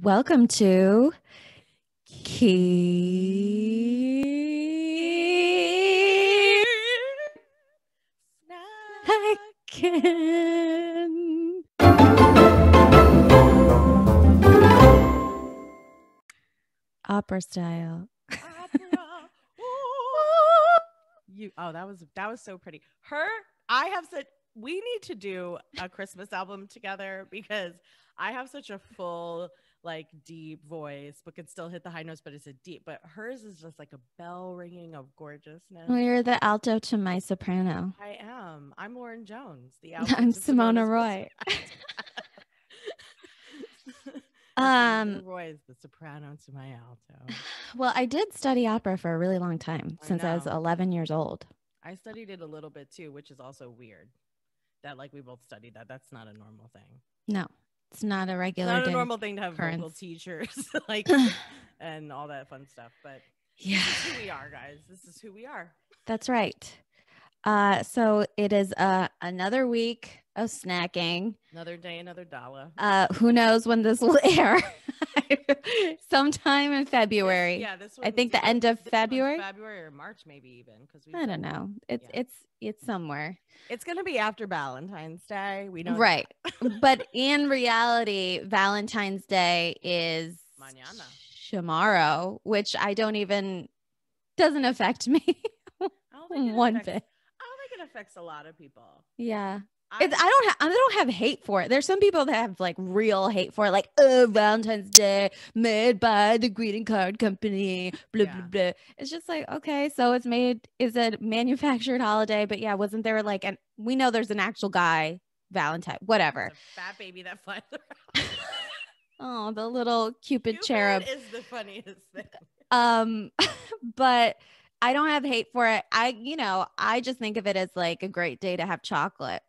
Welcome to Again. Opera style. you oh that was that was so pretty her i have said we need to do a christmas album together because i have such a full like deep voice but can still hit the high notes but it's a deep but hers is just like a bell ringing of gorgeousness. Well, you're the alto to my soprano. i am. I'm lauren jones the alto I'm Simona Roy. Um, roy is the soprano to my alto. well, I did study opera for a really long time I since I was 11 years old. i studied it a little bit too which is also weird that like we both studied that. That's not a normal thing. No, it's not a regular not a normal thing to have vocal teachers like and all that fun stuff but yeah, this is who we are guys. This is who we are. That's right. Uh, so it is uh, another week of snacking. another day another dollar Uh, who knows when this will air? Sometime in February. yeah this I think the end of February? february or march maybe even because we I don't know. It's Yeah. it's it's somewhere. it's gonna be after valentine's day we know. Right. but in reality, Valentine's Day is Mañana. tomorrow, which I don't even doesn't affect me I don't think it one affects- bit. i don't think it affects a lot of people Yeah. I, It's, I don't ha- I don't have hate for it. There's some people that have like real hate for it, like oh Valentine's Day made by the greeting card company, blah Yeah. blah blah. It's just like okay, so it's made is a manufactured holiday, but yeah, wasn't there like an we know there's an actual guy Valentine, whatever. fat baby that flies around Oh, the little Cupid, Cupid cherub. is the funniest thing Um, but I don't have hate for it. I you know I just think of it as like a great day to have chocolate.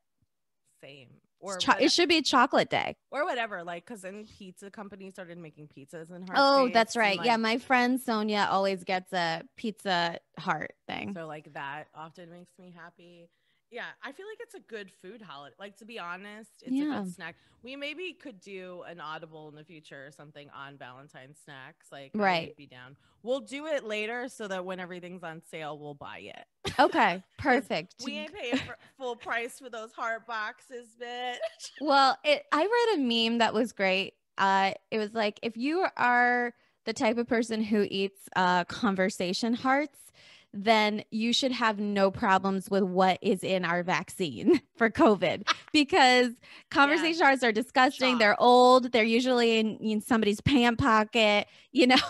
Same or cho- it should be chocolate day. or whatever like because then pizza companies started making pizzas oh, and heart Oh, that's right. yeah, my friend Sonia always gets a pizza heart thing. So like that often makes me happy. Yeah, I feel like it's a good food holiday. Like to be honest, it's a good snack. We maybe could do an audible in the future or something on Valentine's snacks. Like Right. be down. We'll do it later so that when everything's on sale, we'll buy it. Okay, perfect. We ain't paying for full price for those heart boxes, bitch. well, it I read a meme that was great. Uh it was like if you are the type of person who eats uh conversation hearts, then you should have no problems with what is in our vaccine for COVID because conversation hearts are disgusting. They're old. They're usually in, in somebody's pant pocket, you know.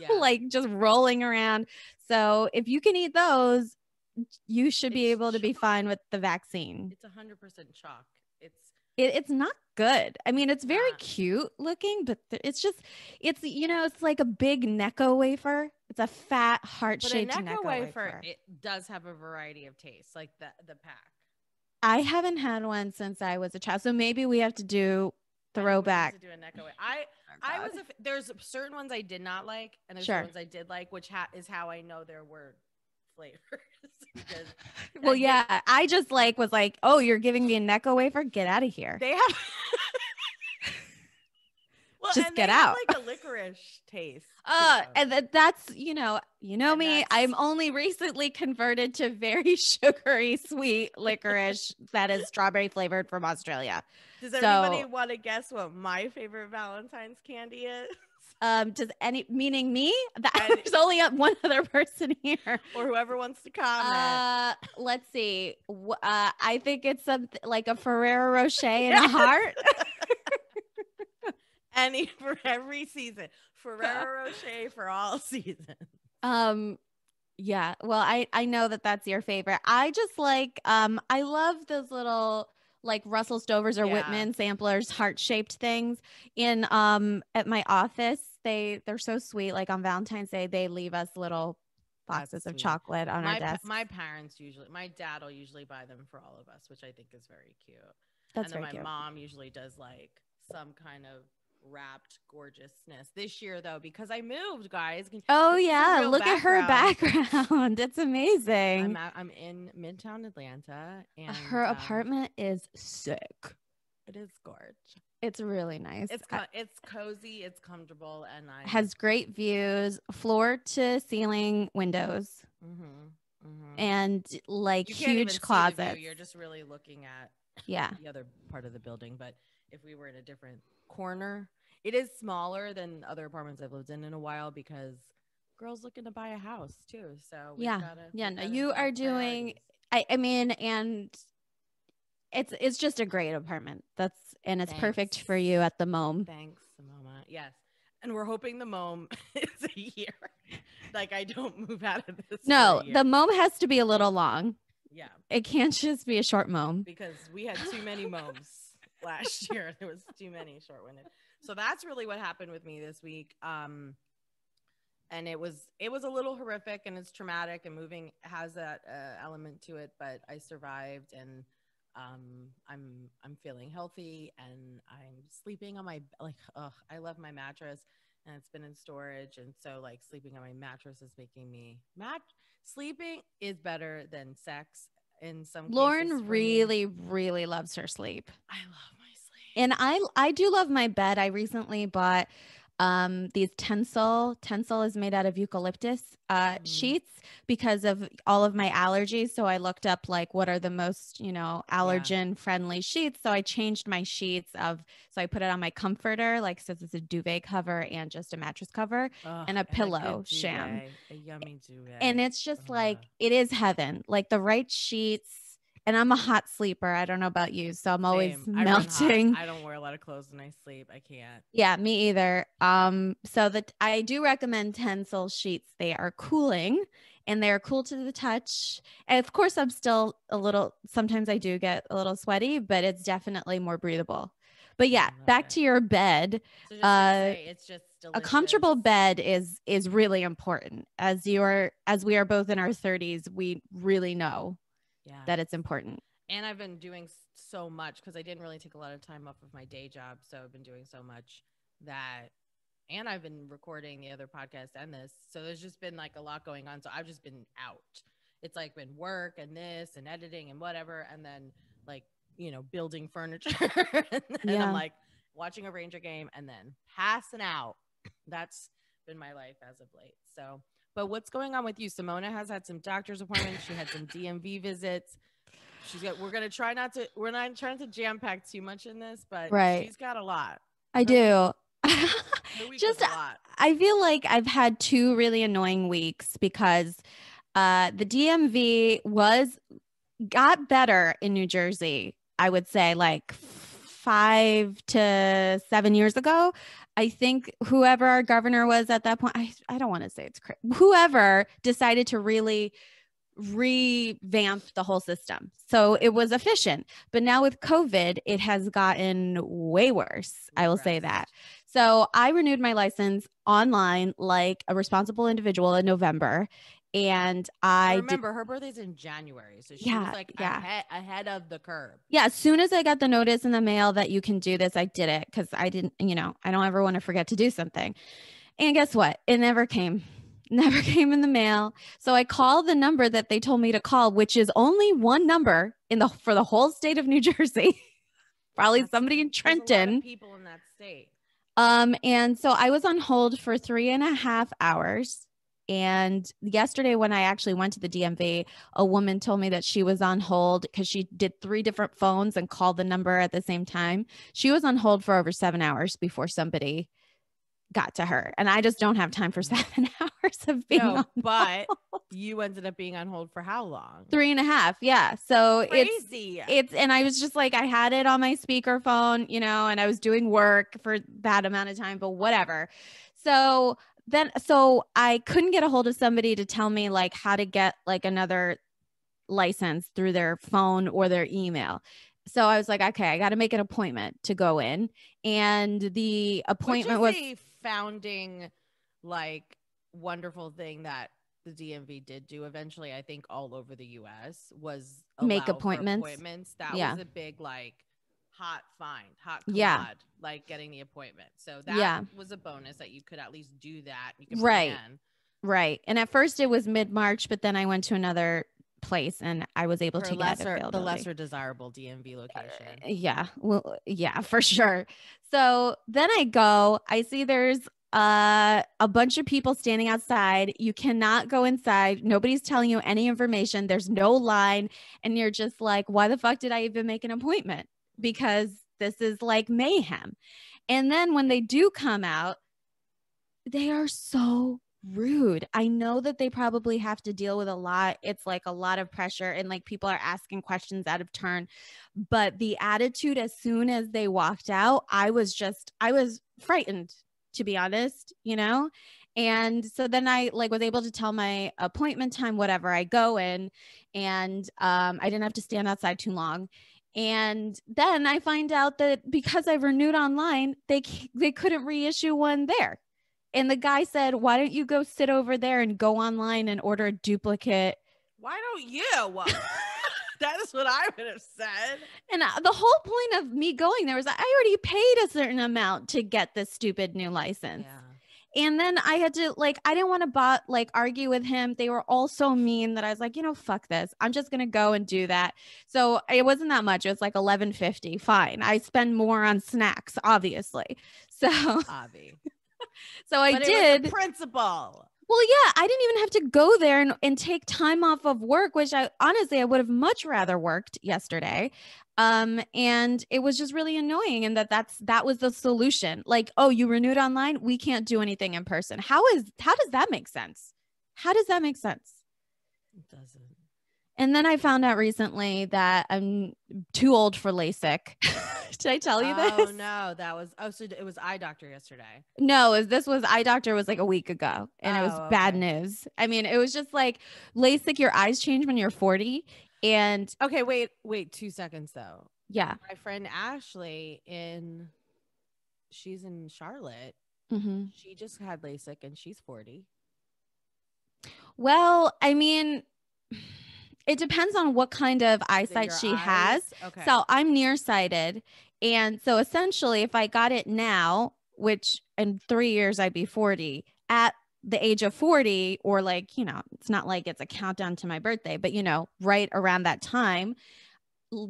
Yeah. like just rolling around. So if you can eat those, you should be It's able to be fine with the vaccine. it's a hundred percent chalk. It's It, it's not good. I mean, it's very not. cute looking, but th- it's just, it's you know, it's like a big Necco wafer. It's a fat heart shaped Necco Necco wafer, wafer. it does have a variety of tastes, like the the pack. I haven't had one since I was a child, so maybe we have to do I think we need to throwback. do a Necco wa- I oh, I was a, f- there's certain ones I did not like, and there's Sure. ones I did like, which ha- is how I know there were flavors. because well, yeah, I just like was like, oh, you're giving me a Necco wafer? Get out of here. they have. Well, Just and get out. like a licorice taste. Uh, and that, that's you know, you know And me. I'm only recently converted to very sugary sweet licorice that is strawberry flavored from Australia. Does everybody so- want to guess what my favorite Valentine's candy is, Um, does any meaning me? That, I- there's only one other person here. or whoever wants to comment? Uh, let's see. Uh, I think it's something like a Ferrero Rocher in Yes. a heart. Any for every season, Ferrero Rocher for all seasons. Um, yeah. Well, I I know that that's your favorite. I just like um I love those little like Russell Stovers or Yeah. Whitman samplers heart shaped things in um at my office. They they're so sweet. Like on Valentine's Day, they leave us little boxes of chocolate on my, our desk. my parents usually, my dad will usually buy them for all of us, which I think is very cute. That's and then my cute. mom usually does like some kind of wrapped gorgeousness. This year though, because I moved, guys. Oh this is a yeah, look at her background. background. it's amazing. I'm, at, I'm in Midtown Atlanta, and her um, apartment is sick. It is gorge. It's really nice. It's co- it's cozy, it's comfortable, and I has great views, floor to ceiling windows, Mhm, mhm. and like huge see the view, closets. You're just really looking at yeah. the other part of the building. But if we were in a different corner, it is smaller than other apartments I've lived in in a while because girls looking to buy a house too. So we've Yeah. gotta- Yeah, no, you are doing- I, I mean, and it's it's just a great apartment. That's and it's perfect for you at the moment. Thanks, Mama. Yes. And we're hoping the mom is a year. like I don't move out of this. No, the mom has to be a little long. yeah, It can't just be a short mom. because we had too many moms last year. There was too many short-winded. So that's really what happened with me this week. Um, and it was it was a little horrific and it's traumatic and moving has that uh, element to it, but I survived and um i'm i'm feeling healthy and i'm sleeping on my like ugh, i love my mattress and it's been in storage and so like sleeping on my mattress is making me mat sleeping is better than sex in some Lauren really, really loves her sleep. i love my sleep And I I do love my bed. I recently bought um these Tencel. Tencel is made out of eucalyptus uh Mm. sheets because of all of my allergies. So I looked up like what are the most, you know, allergen friendly sheets. So I changed my sheets of so I put it on my comforter, like since it's a duvet cover and just a mattress cover. And a pillow sham. a yummy duvet And it's just like it is heaven. Like the right sheets. And I'm a hot sleeper. I don't know about you. So I'm always Same. I melting. I don't wear a lot of clothes when I sleep. I can't. Yeah, me either. Um, so that I do recommend Tencel sheets. They are cooling and they're cool to the touch. And of course, I'm still a little. Sometimes I do get a little sweaty, but it's definitely more breathable. But yeah, back it. to your bed. So Uh, it's just A comfortable bed is is really important. As you are, as we are both in our 30s, we really know Yeah. that it's important. and I've been doing so much because I didn't really take a lot of time off of my day job. So I've been doing so much that, and I've been recording the other podcast and this. So there's just been like a lot going on. So I've just been out. It's like been work and this and editing and whatever. And then like, you know, building furniture. and Yeah. I'm like watching a Ranger game and then passing out. That's been my life as of late. So, but what's going on with you? Simona has had some doctor's appointments. She had some DMV visits. She's got. We're gonna try not to. We're not trying to jam pack too much in this, but Right. she's got a lot. I Her do. Just a lot. I feel like I've had two really annoying weeks because uh, the DMV was got better in New Jersey. I would say like five to seven years ago. I think whoever our governor was at that point, I, I don't want to say it's cra- whoever decided to really revamp the whole system. So it was efficient. But now with COVID, it has gotten way worse. I will say that. So I renewed my license online like a responsible individual in November. And I did, remember her birthday's in January, so she Yeah, was like yeah. ahead, ahead of the curve. yeah, as soon as I got the notice in the mail that you can do this, I did it because I didn't, you know, I don't ever want to forget to do something. And guess what? It never came. Never came in the mail. So I called the number that they told me to call, which is only one number in the for the whole state of New Jersey. Probably That's- somebody in There's a lot of Trenton. people in that state. Um, and so I was on hold for three and a half hours. And yesterday, when I actually went to the DMV, a woman told me that she was on hold because she did three different phones and called the number at the same time. She was on hold for over seven hours before somebody got to her. And I just don't have time for mm. seven hours of being No, on but you ended up being on hold for how long? three and a half. Yeah. So it's it's and I was just like I had it on my speakerphone, you know, and I was doing work for that amount of time, but whatever. So then so I couldn't get a hold of somebody to tell me like how to get like another license through their phone or their email. So I was like, okay, I got to make an appointment to go in. And the appointment was a founding, like, wonderful thing that the DMV did do eventually. I think all over the U.S. was Make appointments. Appointments. That Yeah. was a big like hot find, hot Yeah. like getting the appointment. So that Yeah. was a bonus that you could at least do that. Right. plan. Right. And at first it was mid March, but then I went to another place and I was able Her to get the lesser desirable DMV location. Yeah. Well, yeah, for sure. So then I go, I see there's uh, a bunch of people standing outside. You cannot go inside. Nobody's telling you any information. There's no line. And you're just like, why the fuck did I even make an appointment? Because this is like mayhem. And then when they do come out, they are so rude. I know that they probably have to deal with a lot. It's like a lot of pressure and like people are asking questions out of turn. But the attitude as soon as they walked out, I was just, I was frightened to be honest, you know? And so then I like was able to tell my appointment time, whatever I go in, and um, I didn't have to stand outside too long. And then I find out that because I've renewed online, they they couldn't reissue one there. And the guy said, "Why don't you go sit over there and go online and order a duplicate?" Why don't you? that is what I would have said. And uh, the whole point of me going there was I already paid a certain amount to get this stupid new license. Yeah. And then I had to like I didn't want to bot like argue with him. They were all so mean that I was like, you know, fuck this. I'm just gonna go and do that. So it wasn't that much. It was like eleven fifty. Fine. I spend more on snacks, obviously. So Avi. so I did. principal. Well, yeah, I didn't even have to go there and, and take time off of work, which I honestly I would have much rather worked yesterday. Um, and it was just really annoying, and that that's that was the solution. Like, oh, you renewed online, we can't do anything in person. How is how does that make sense? How does that make sense? It doesn't. And then I found out recently that I'm too old for LASIK. Did I tell you that? oh this? no, that was oh so it was eye doctor yesterday. No, this was eye doctor was like a week ago, and it was Oh, bad news. I mean, it was just like LASIK. Your eyes change when you're 40, and Okay, wait, wait, two seconds though. yeah, My friend Ashley in she's in Charlotte. hmm She just had LASIK and she's 40. Well, I mean, it depends on what kind of eyesight she eyes? has. Okay. So I'm nearsighted. And so essentially, if I got it now, which in three years I'd be 40, at the age of 40, or like, you know, it's not like it's a countdown to my birthday, but, you know, right around that time,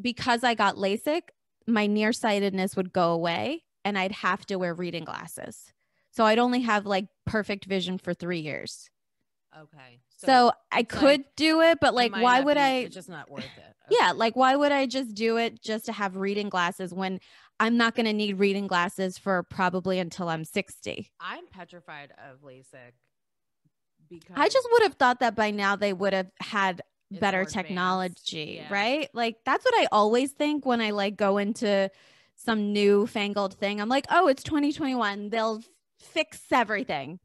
because I got LASIK, my nearsightedness would go away and I'd have to wear reading glasses. So I'd only have like perfect vision for three years. okay. So, I could like, do it, but like, why would be- I? It's just not worth it. Yeah, like why would I just do it just to have reading glasses when I'm not going to need reading glasses for probably until I'm 60? I'm petrified of LASIK because I just would have thought that by now they would have had better technology, Yeah. right? Like that's what I always think when I like go into some new fangled thing. I'm like, "Oh, it's 2021. They'll fix everything."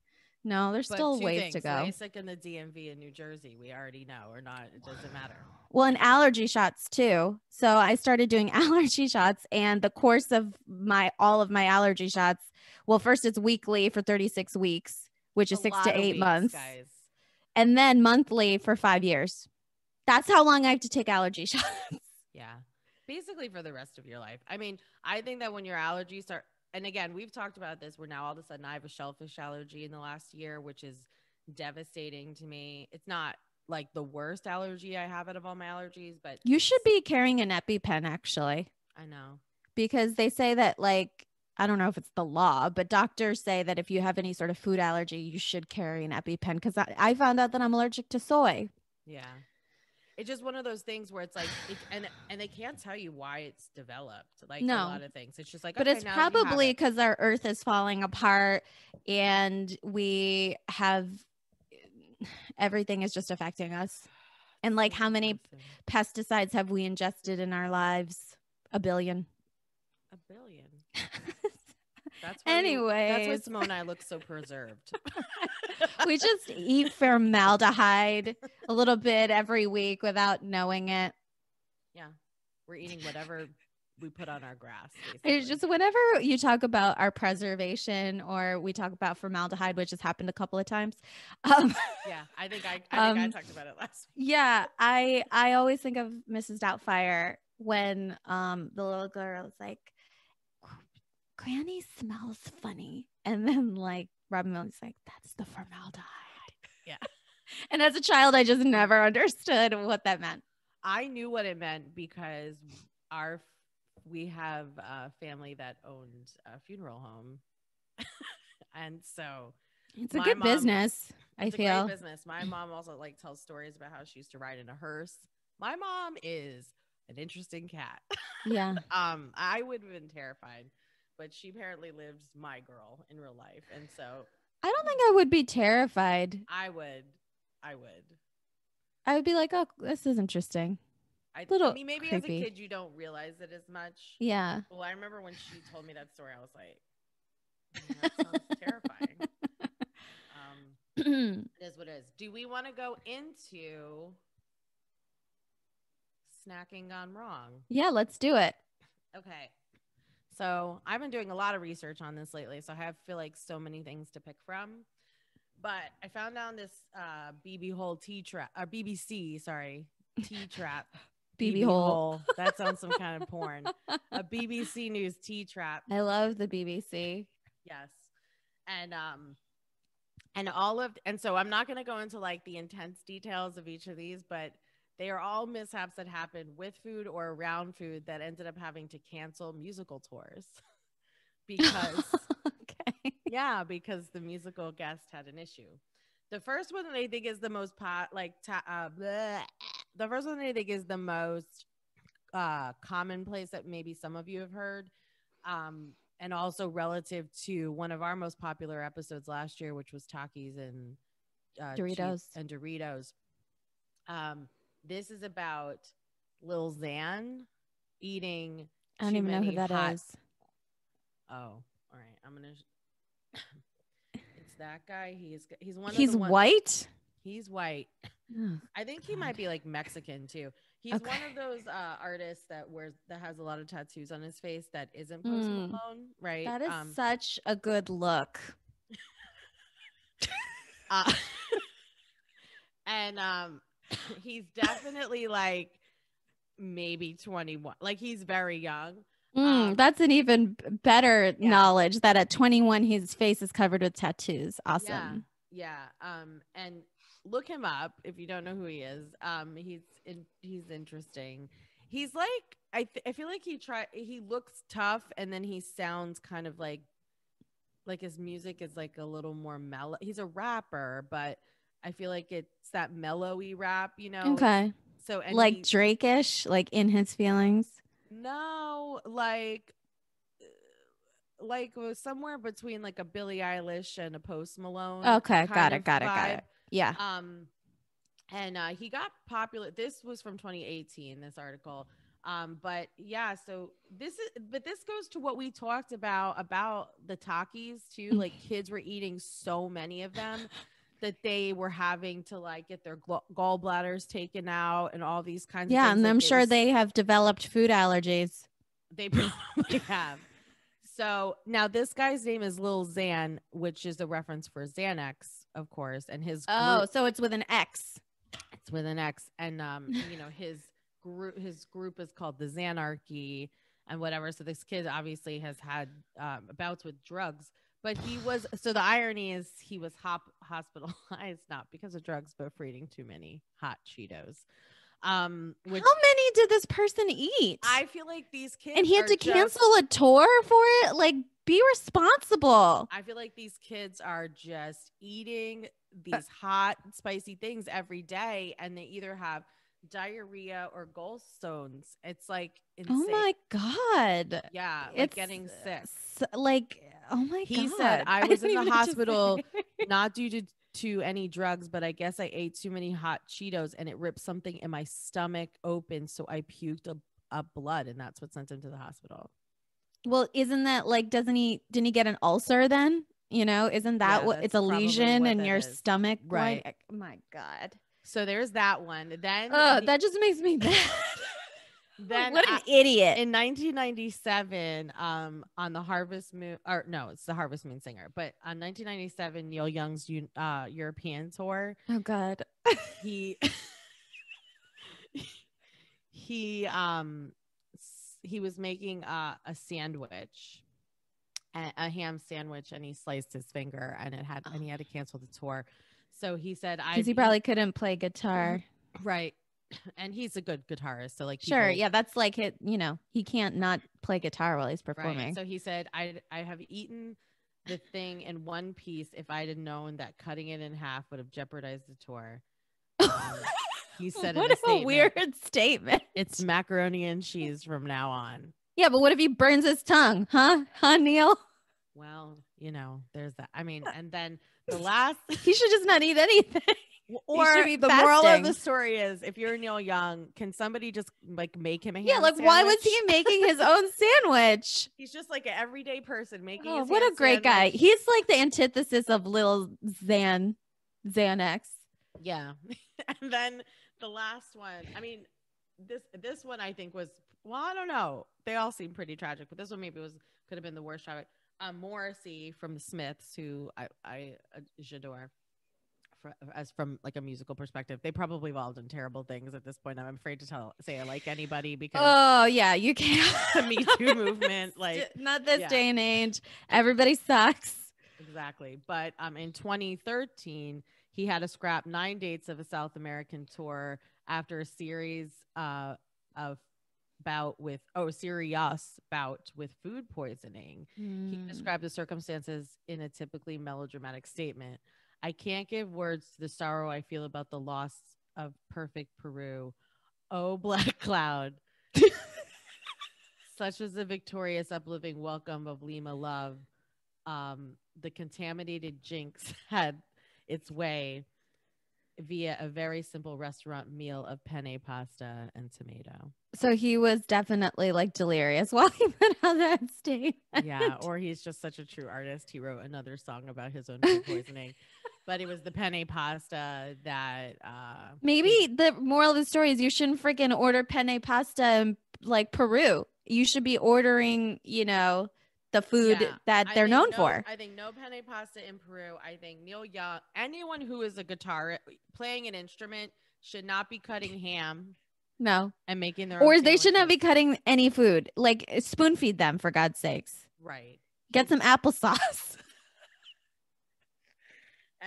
No, there's But still ways things, to go. LASIK in the DMV in New Jersey, we already know, or not. It doesn't matter. Well, and allergy shots too. So I started doing allergy shots and the course of my all of my allergy shots, well, first it's weekly for 36 weeks, which is A 6 to 8 weeks, months, guys. and then monthly for 5 years. That's how long I have to take allergy shots. Yeah. Basically for the rest of your life. I mean, I think that when your allergies are, and again, we've talked about this where now all of a sudden I have a shellfish allergy in the last year, which is devastating to me. It's not like the worst allergy I have out of all my allergies, but You should be carrying an EpiPen actually, I know. because they say that like I don't know if it's the law, but doctors say that if you have any sort of food allergy, you should carry an EpiPen because I, I found out that I'm allergic to soy. Yeah. It's just one of those things where it's like, it, and and they can't tell you why it's developed. Like No. a lot of things, it's just like, but okay, it's now you have probably it. because our earth is falling apart and we have everything is just affecting us and like how many pesticides have we ingested in our lives a billion a billion. That's we- that's why Simone and I look so preserved. we just eat formaldehyde a little bit every week without knowing it yeah, we're eating whatever we put on our grass. it's just whenever you talk about our preservation or we talk about formaldehyde which has happened a couple of times um yeah. I think I, I think I Um, talked about it last week. Yeah, I I always think of Mrs. Doubtfire when um the little girl is like, "Granny smells funny," and then like Robin Williams like, "That's the formaldehyde." Yeah. and as a child, I just never understood what that meant. I knew what it meant because our we have a family that owned a funeral home, and so It's a good mom- business, I it's a feel. business. My mom also like tells stories about how she used to ride in a hearse. My mom is an interesting cat. Yeah. um, I would have been terrified, but she apparently lives my girl in real life, and so I don't think I would be terrified. I would, I would. I would be like, oh, this is interesting. I, Little I mean, maybe creepy. as a kid you don't realize it as much. Yeah. Well, I remember when she told me that story, I was like, "Mm, that sounds terrifying. Um, it is what it is. Do we want to go into snacking gone wrong? yeah, let's do it. Okay. So I've been doing a lot of research on this lately, so I have feel like so many things to pick from. But I found out this uh, BB hole T trap, or BBC, sorry, T trap. BB hole. That sounds some kind of porn. A BBC News T trap. I love the BBC. Yes. And um and all of and so I'm not going to go into like the intense details of each of these, but they are all mishaps that happened with food or around food that ended up having to cancel musical tours. because okay. yeah, because the musical guest had an issue. The first one that I think is the most pot like ta- uh, bleh. the first one that I think is the most uh commonplace that maybe some of you have heard um and also relative to one of our most popular episodes last year which was Takis and uh, Doritos. and Doritos um this is about Lil Xan eating I don't even know who that is. hot- Oh, all right. I'm gonna. it's that guy. He's he's one. He's of the ones- white. He's white. Oh, I think he might be like Mexican too. He's one of those uh, artists that wears that has a lot of tattoos on his face that isn't Post Mm. Right? That is Um, such a good look. uh, and um, he's definitely like maybe 21. Like he's very young. Mm, Um, that's an even better Yeah. knowledge that at 21 his face is covered with tattoos. Awesome. Yeah. Um, and look him up if you don't know who he is. Um, he's in, he's interesting. He's like I th- I feel like he try he looks tough and then he sounds kind of like like his music is like a little more mellow. He's a rapper, but I feel like it's that mellowy rap, you know. Okay. So and like Drake-ish, like in his feelings. no, like uh, like somewhere between like a Billie Eilish and a Post Malone. Okay, got it, got it, got it. Yeah. Um, and uh, he got popular. This was from 2018. This article. Um, but yeah, so this is, but this goes to what we talked about about the Takis too. Mm. Like kids were eating so many of them that they were having to like get their gallbladders taken out and all these kinds. Yeah, of things. and I'm sure was- they have developed food allergies. they probably have. So now this guy's name is Lil Xan, which is a reference for Xanax, of course, and his Oh, group- so it's with an X. it's with an X, and um, you know his group his group is called the Xanarchy and whatever. So this kid obviously has had um, bouts with drugs, but he was. So the irony is he was hop- hospitalized not because of drugs, but for eating too many hot Cheetos. Um, which How many did this person eat? I feel like these kids and he had to just- cancel a tour for it. Like, be responsible. I feel like these kids are just eating these hot, spicy things every day, and they either have diarrhea or gallstones. It's like insane. Oh my god. yeah, like it's getting sick. like, oh my He god. He said, "I was don't in the even know what to hospital. Not due to to any drugs, but I guess I ate too many hot Cheetos and it ripped something in my stomach open, so I puked up, up blood, and that's what sent him to the hospital. well, isn't that like? Doesn't he? Didn't he get an ulcer then? You know, isn't that Yeah, what? It's a lesion in your is. stomach, Right. Oh my god. So there's that one. Then, Oh, he- that just makes me mad. Then what an idiot. in 1997 um on the harvest moon or no it's the harvest moon singer but on 1997 neil young's uh european tour oh god. he he um he was making uh, a sandwich a, a ham sandwich and he sliced his finger and it had and he had to cancel the tour So he said, I Because he probably couldn't play guitar. right, and he's a good guitarist. So like, Sure. Yeah. That's like it. You know, he can't not play guitar while he's performing. Right. So he said, I I have eaten the thing in one piece. If I had known that cutting it in half would have jeopardized the tour. Um, he said, what a a statement, weird statement. It's macaroni and cheese from now on. Yeah, but what if he burns his tongue? Huh? Huh, Neil? Well, you know, there's that. I mean, and then the last, He should just not eat anything. Or the moral of the story is, if you're Neil Young, can somebody just like make him a Yeah, like why was he making his own sandwich? He's just like an everyday person making. Oh, what a great guy. He's like the antithesis of little Xan, Xanax. Yeah. and then the last one, I mean, this this one I think was well, I don't know. They all seem pretty tragic, but this one maybe was could have been the worst tragic. Um, Morrissey from the Smiths, who I I adore, fr- as from like a musical perspective, they probably have all done terrible things at this point. I'm afraid to tell say I like anybody because Oh yeah, you can't. the Me Too movement, like not this yeah. day and age. Everybody sucks. Exactly. But um, in 2013, he had to scrap nine dates of a South American tour after a series uh, of bout with oh serious bout with food poisoning. He Mm. described the circumstances in a typically melodramatic statement. I can't give words to the sorrow I feel about the loss of perfect Peru. Oh, black cloud. Such was the victorious, uplifting welcome of Lima love. Um, the contaminated jinx had its way via a very simple restaurant meal of penne pasta and tomato. So he was definitely like delirious while he put out that statement. yeah, or he's just such a true artist. He wrote another song about his own poisoning, but it was the penne pasta that uh Maybe the moral of the story is you shouldn't freaking order penne pasta in like Peru. You should be ordering, you know, the food Yeah, that they're known no- for. I think no penne pasta in Peru. I think Neil Young, anyone who is a guitar playing an instrument should not be cutting ham No. and making their Or they should not be cutting any food. Like spoon feed them for God's sakes. right. Get some applesauce.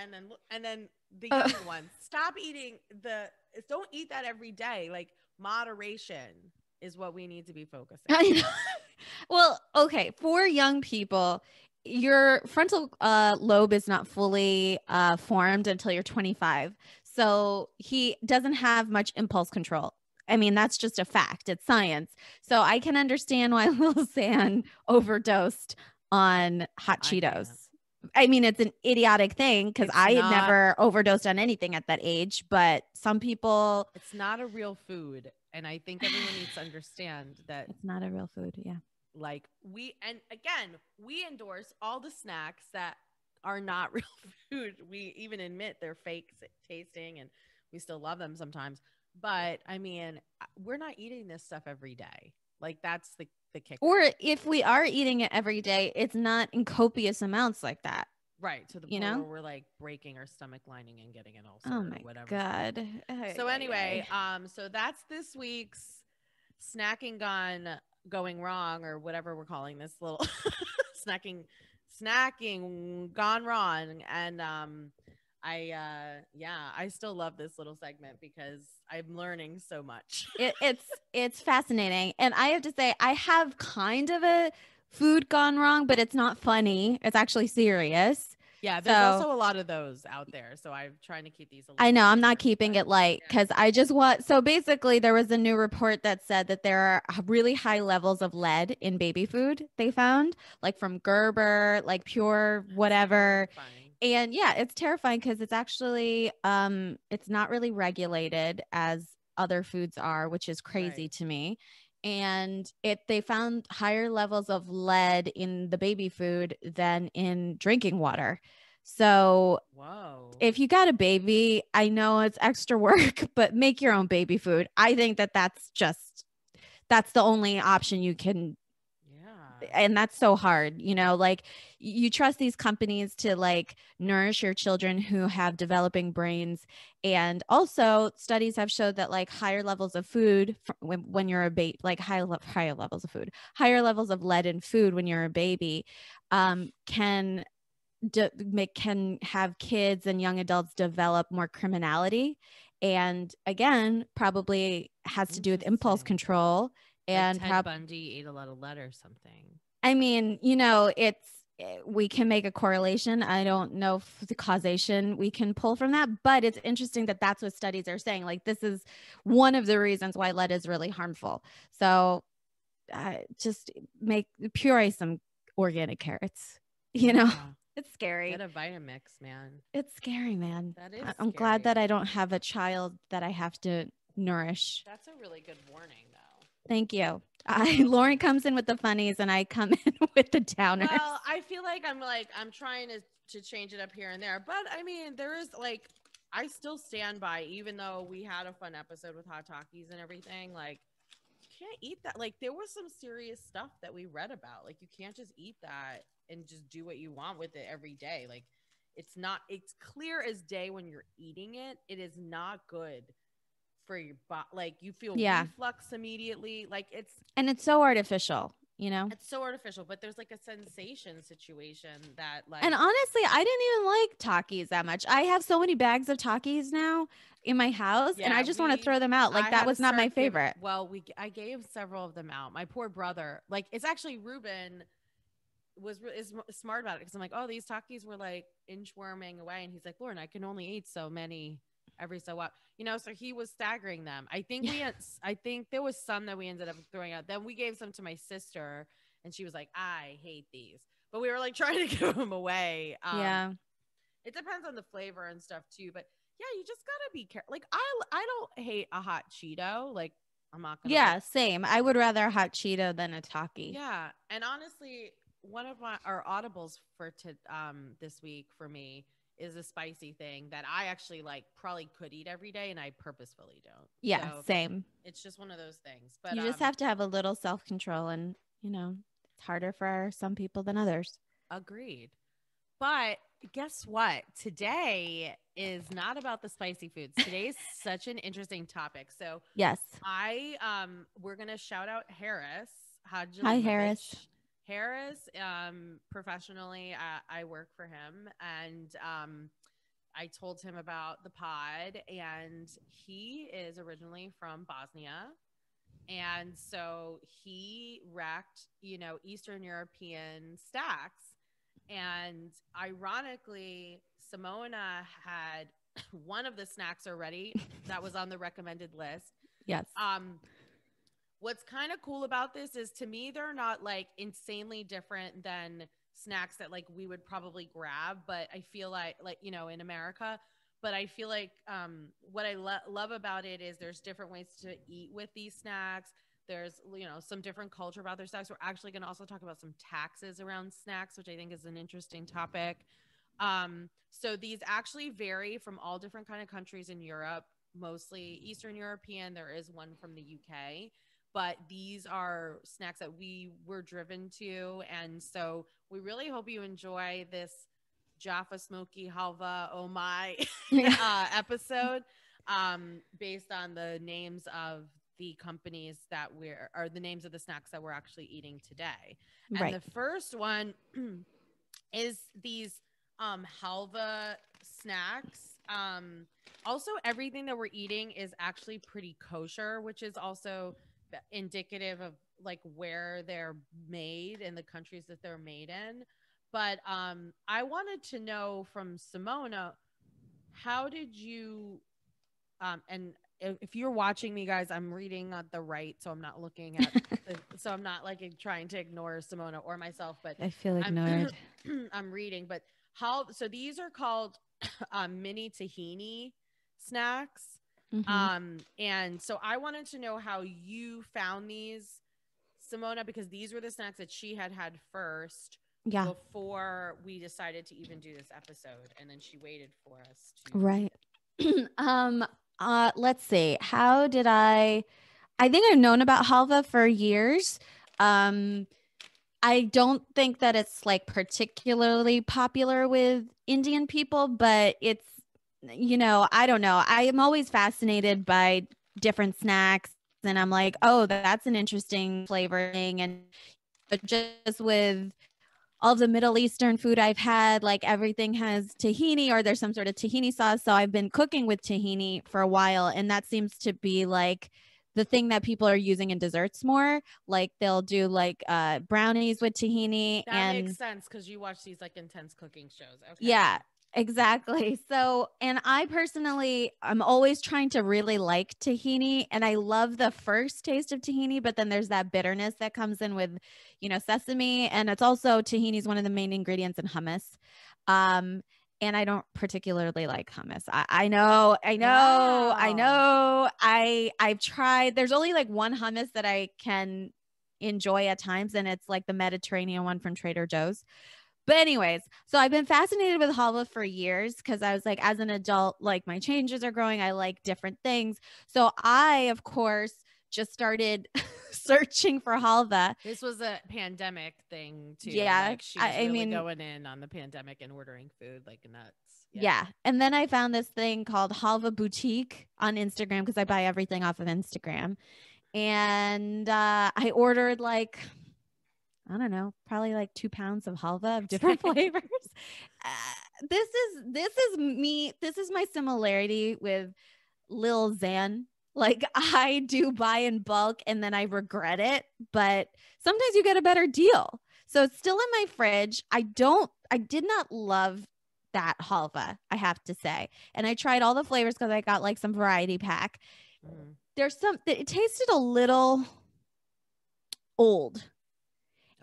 And then and then the Uh. ones stop eating the don't eat that every day. Like moderation is what we need to be focusing. On. well, okay, for young people, your frontal uh, lobe is not fully uh, formed until you're 25. So he doesn't have much impulse control. I mean, that's just a fact. It's science. So I can understand why Lil Xan overdosed on hot I can't. I mean, it's an idiotic thing because I had not- never overdosed on anything at that age, but some people, It's not a real food. And I think everyone needs to understand that it's not a real food. Yeah. like we and again we endorse all the snacks that are not real food we even admit they're fake tasting and we still love them sometimes but i mean uh, we're not eating this stuff every day like that's the the kicker Or if we are eating it every day, it's not in copious amounts like that. right So the you know? where we're like breaking our stomach lining and getting an ulcer Oh or my whatever god. so Ay, ay, anyway um so that's this week's snacking gone going wrong or whatever we're calling this little snacking snacking gone wrong and um i uh yeah i still love this little segment because i'm learning so much it, it's it's fascinating, and I have to say, I have kind of a food gone wrong, but it's not funny. It's actually serious. yeah there's So- also a lot of those out there so i'm trying to keep these a I know I'm not keeping it light yeah. because I just want. So basically, there was a new report that said that there are really high levels of lead in baby food. They found like from Gerber, like pure whatever. Fine. And yeah it's terrifying because it's actually um it's not really regulated as other foods are which is crazy Right. to me. And it they found higher levels of lead in the baby food than in drinking water. So whoa. if you got a baby i know it's extra work but make your own baby food. I think that that's just that's the only option you can and that's so hard you know like you trust these companies to like nourish your children who have developing brains and also studies have showed that like higher levels of food when, when you're a baby like high le- higher levels of food higher levels of lead in food when you're a baby um, can de- make, can have kids and young adults develop more criminality. And again, probably has to do with impulse control. And like Ted prob- Bundy ate a lot of lead or something. I mean, you know, it's eh, we can make a correlation. I don't know if the causation we can pull from that, but it's interesting that that's what studies are saying. Like this is one of the reasons why lead is really harmful. So uh, just make puree some organic carrots. You know, Yeah. it's scary. Get a Vitamix, man. It's scary, man. That is. I- I'm glad that. I don't have a child that I have to nourish. That's a really good warning, though. Thank you. I Lauren comes in with the funnies and I come in with the downers. Well, I feel like I'm like I'm trying to to change it up here and there, but I mean, there is like I still stand by, even though we had a fun episode with hot Takis and everything. Like, you can't eat that. Like, there was some serious stuff that we read about. Like, you can't just eat that and just do what you want with it every day. Like, it's not. It's clear as day when you're eating it. It is not good for your body. Like, you feel Yeah. reflux immediately. Like, it's and it's so artificial, you know? it's so artificial, but there's like a sensation situation that like And honestly, I didn't even like Takis that much. I have so many bags of Takis now in my house and I just want to throw them out. Like I that was not my favorite. well, we I gave several of them out. My poor brother, like it's actually Ruben was is smart about it because I'm like, oh, these Takis were like inchworming away, and he's like, Lauren, I can only eat so many every so while, you know. So he was staggering them. I think we, had, I think there was some that we ended up throwing out. Then we gave some to my sister, and she was like, I hate these, but we were like trying to give them away. Um, yeah. it depends on the flavor and stuff too but yeah you just gotta be careful like i i don't hate a hot cheeto like i'm not gonna Yeah, same. I would rather a hot Cheeto than a Taki. yeah and honestly one of my our audibles for to um this week for me is a spicy thing that i actually like probably could eat every day and i purposefully don't Yeah, So, same. it's just one of those things but you just um, have to have a little self control and, you know, it's harder for some people than others. Agreed. But guess what? Today is not about the spicy foods. Today's such an interesting topic. So Yes. I um we're gonna shout out Harris. Hi, Harris. Harris, um, professionally, I, I work for him, and um, I told him about the pod, and he is originally from Bosnia, and so he racked, you know, Eastern European stacks, and ironically, Simona had one of the snacks already that was on the recommended list. Yes. Um, what's kind of cool about this is to me they're not like insanely different than snacks that like we would probably grab, but I feel like like you know in America. But I feel like um, what I lo- love about it is there's different ways to eat with these snacks. There's you know some different culture about their snacks. We're actually going to also talk about some taxes around snacks, which I think is an interesting topic. Um, so these actually vary from all different kind of countries in Europe, mostly Eastern European. There is one from the UK, but these are snacks that we were driven to, and so we really hope you enjoy this Jaffa Smoki Halva Oh My uh, episode, um, based on the names of the companies that we're or the names of the snacks that we're actually eating today. And right. the first one is these um halva snacks. Um also everything that we're eating is actually pretty kosher, which is also indicative of like where they're made and the countries that they're made in. But um I wanted to know from Simona how did you um and if you're watching me guys i'm reading on the right so i'm not looking at the, so i'm not like trying to ignore simona or myself but I feel I'm- ignored. i'm reading but how so these are called um, mini tahini snacks Mhm. um and so i wanted to know how you found these simona because these were the snacks that she had had first yeah. before we decided to even do this episode and then she waited for us to Right. um uh let's see. How did I I think I've known about halva for years. Um I don't think that it's like particularly popular with Indian people, but it's you know, I don't know. I am always fascinated by different snacks and I'm like, "Oh, that's an interesting flavoring and just with all the Middle Eastern food I've had, like everything has tahini or there's some sort of tahini sauce. So I've been cooking with tahini for a while, and that seems to be like the thing that people are using in desserts more. Like they'll do like uh, brownies with tahini. That and makes sense because you watch these like intense cooking shows. Okay. yeah, exactly. So, and I personally, I'm always trying to really like tahini, and I love the first taste of tahini, but then there's that bitterness that comes in with, you know, sesame, and it's also tahini is one of the main ingredients in hummus. Um, and I don't particularly like hummus. I, I know, I know, I know. I I've tried. There's only like one hummus that I can enjoy at times, and it's like the Mediterranean one from Trader Joe's. But anyways, so I've been fascinated with halva for years because I was like, as an adult, like my changes are growing. I like different things. So I, of course, just started searching for halva. This was a pandemic thing too. Yeah, Like I- I really mean- going in on the pandemic and ordering food like nuts. Yeah. And then I found this thing called Halva Boutique on Instagram because I buy everything off of Instagram. And uh, I ordered like, I don't know, probably like two pounds of halva of different flavors. Uh, this is this is me. This is my similarity with Lil Xan. Like I do buy in bulk and then I regret it, but sometimes you get a better deal. So it's still in my fridge. I don't. I did not love that halva, I have to say. And I tried all the flavors because I got like some variety pack. Mhm. There's some it tasted a little old.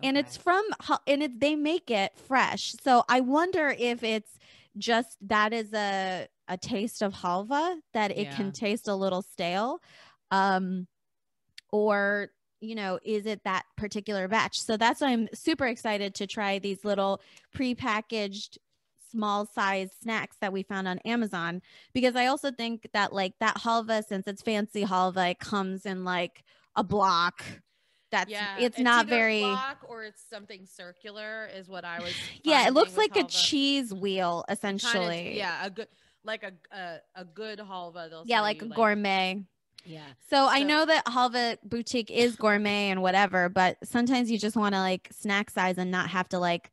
And it's from and it they make it fresh. So I wonder if it's just that is a a taste of halva that it Yeah. can taste a little stale. Um or you know, is it that particular batch? So that's why I'm super excited to try these little prepackaged small size snacks that we found on Amazon because I also think that like that halva since it's fancy halva it comes in like a block that's yeah, it's, not very block or it's something circular is what I was. yeah it looks like a cheese wheel essentially yeah, a good like a a, a good halva. They'll yeah like you, a gourmet Yeah, so, I know that halva boutique is gourmet and whatever but sometimes you just want to like snack size and not have to like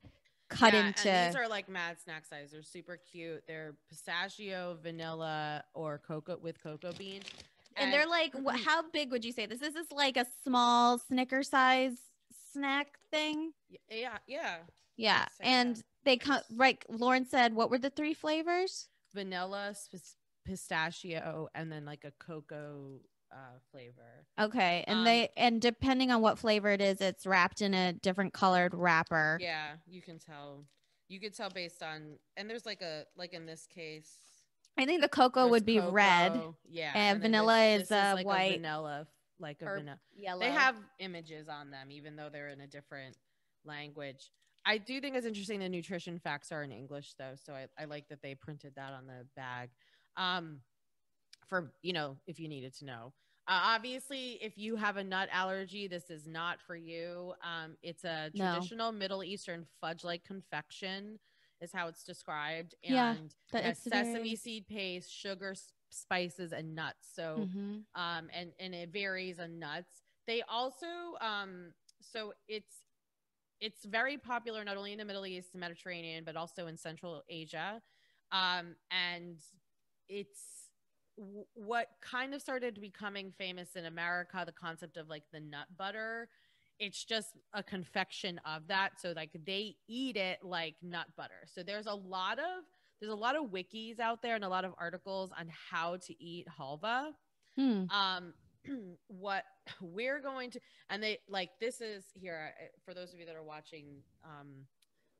cut Yeah, into these are like mad snack size. They're super cute. They're pistachio, vanilla, or cocoa with cocoa bean. And they're like wh- how big would you say this This is like a small snicker size snack thing yeah, yeah. yeah and they come right lauren said what were the three flavors Vanilla, sp- pistachio, and then like a cocoa uh, flavor. okay and Um, they and depending on what flavor it is it's wrapped in a different colored wrapper Yeah, you can tell. You could tell based on, and there's like a like in this case. I think the cocoa there's would be red Yeah, and vanilla is, this uh, like white vanilla, like a or vanilla. yellow They have images on them, even though they're in a different language. I do think it's interesting the nutrition facts are in English though, so I, I like that they printed that on the bag. Um, for you know, if you needed to know. Uh, obviously, if you have a nut allergy, this is not for you. Um, it's a No. traditional Middle Eastern fudge-like confection, is how it's described, Yeah, and that it has sesame seed paste, sugar, spices, and nuts. So Mhm. um, and and it varies on nuts. They also um, so it's it's very popular not only in the Middle East and Mediterranean, but also in Central Asia, um, and it's w- what kind of started becoming famous in America. The concept of like the nut butter. It's just a confection of that. So like they eat it like nut butter. So there's a lot of there's a lot of wikis out there and a lot of articles on how to eat halva Hmm. um what we're going to and they like this is here uh, for those of you that are watching um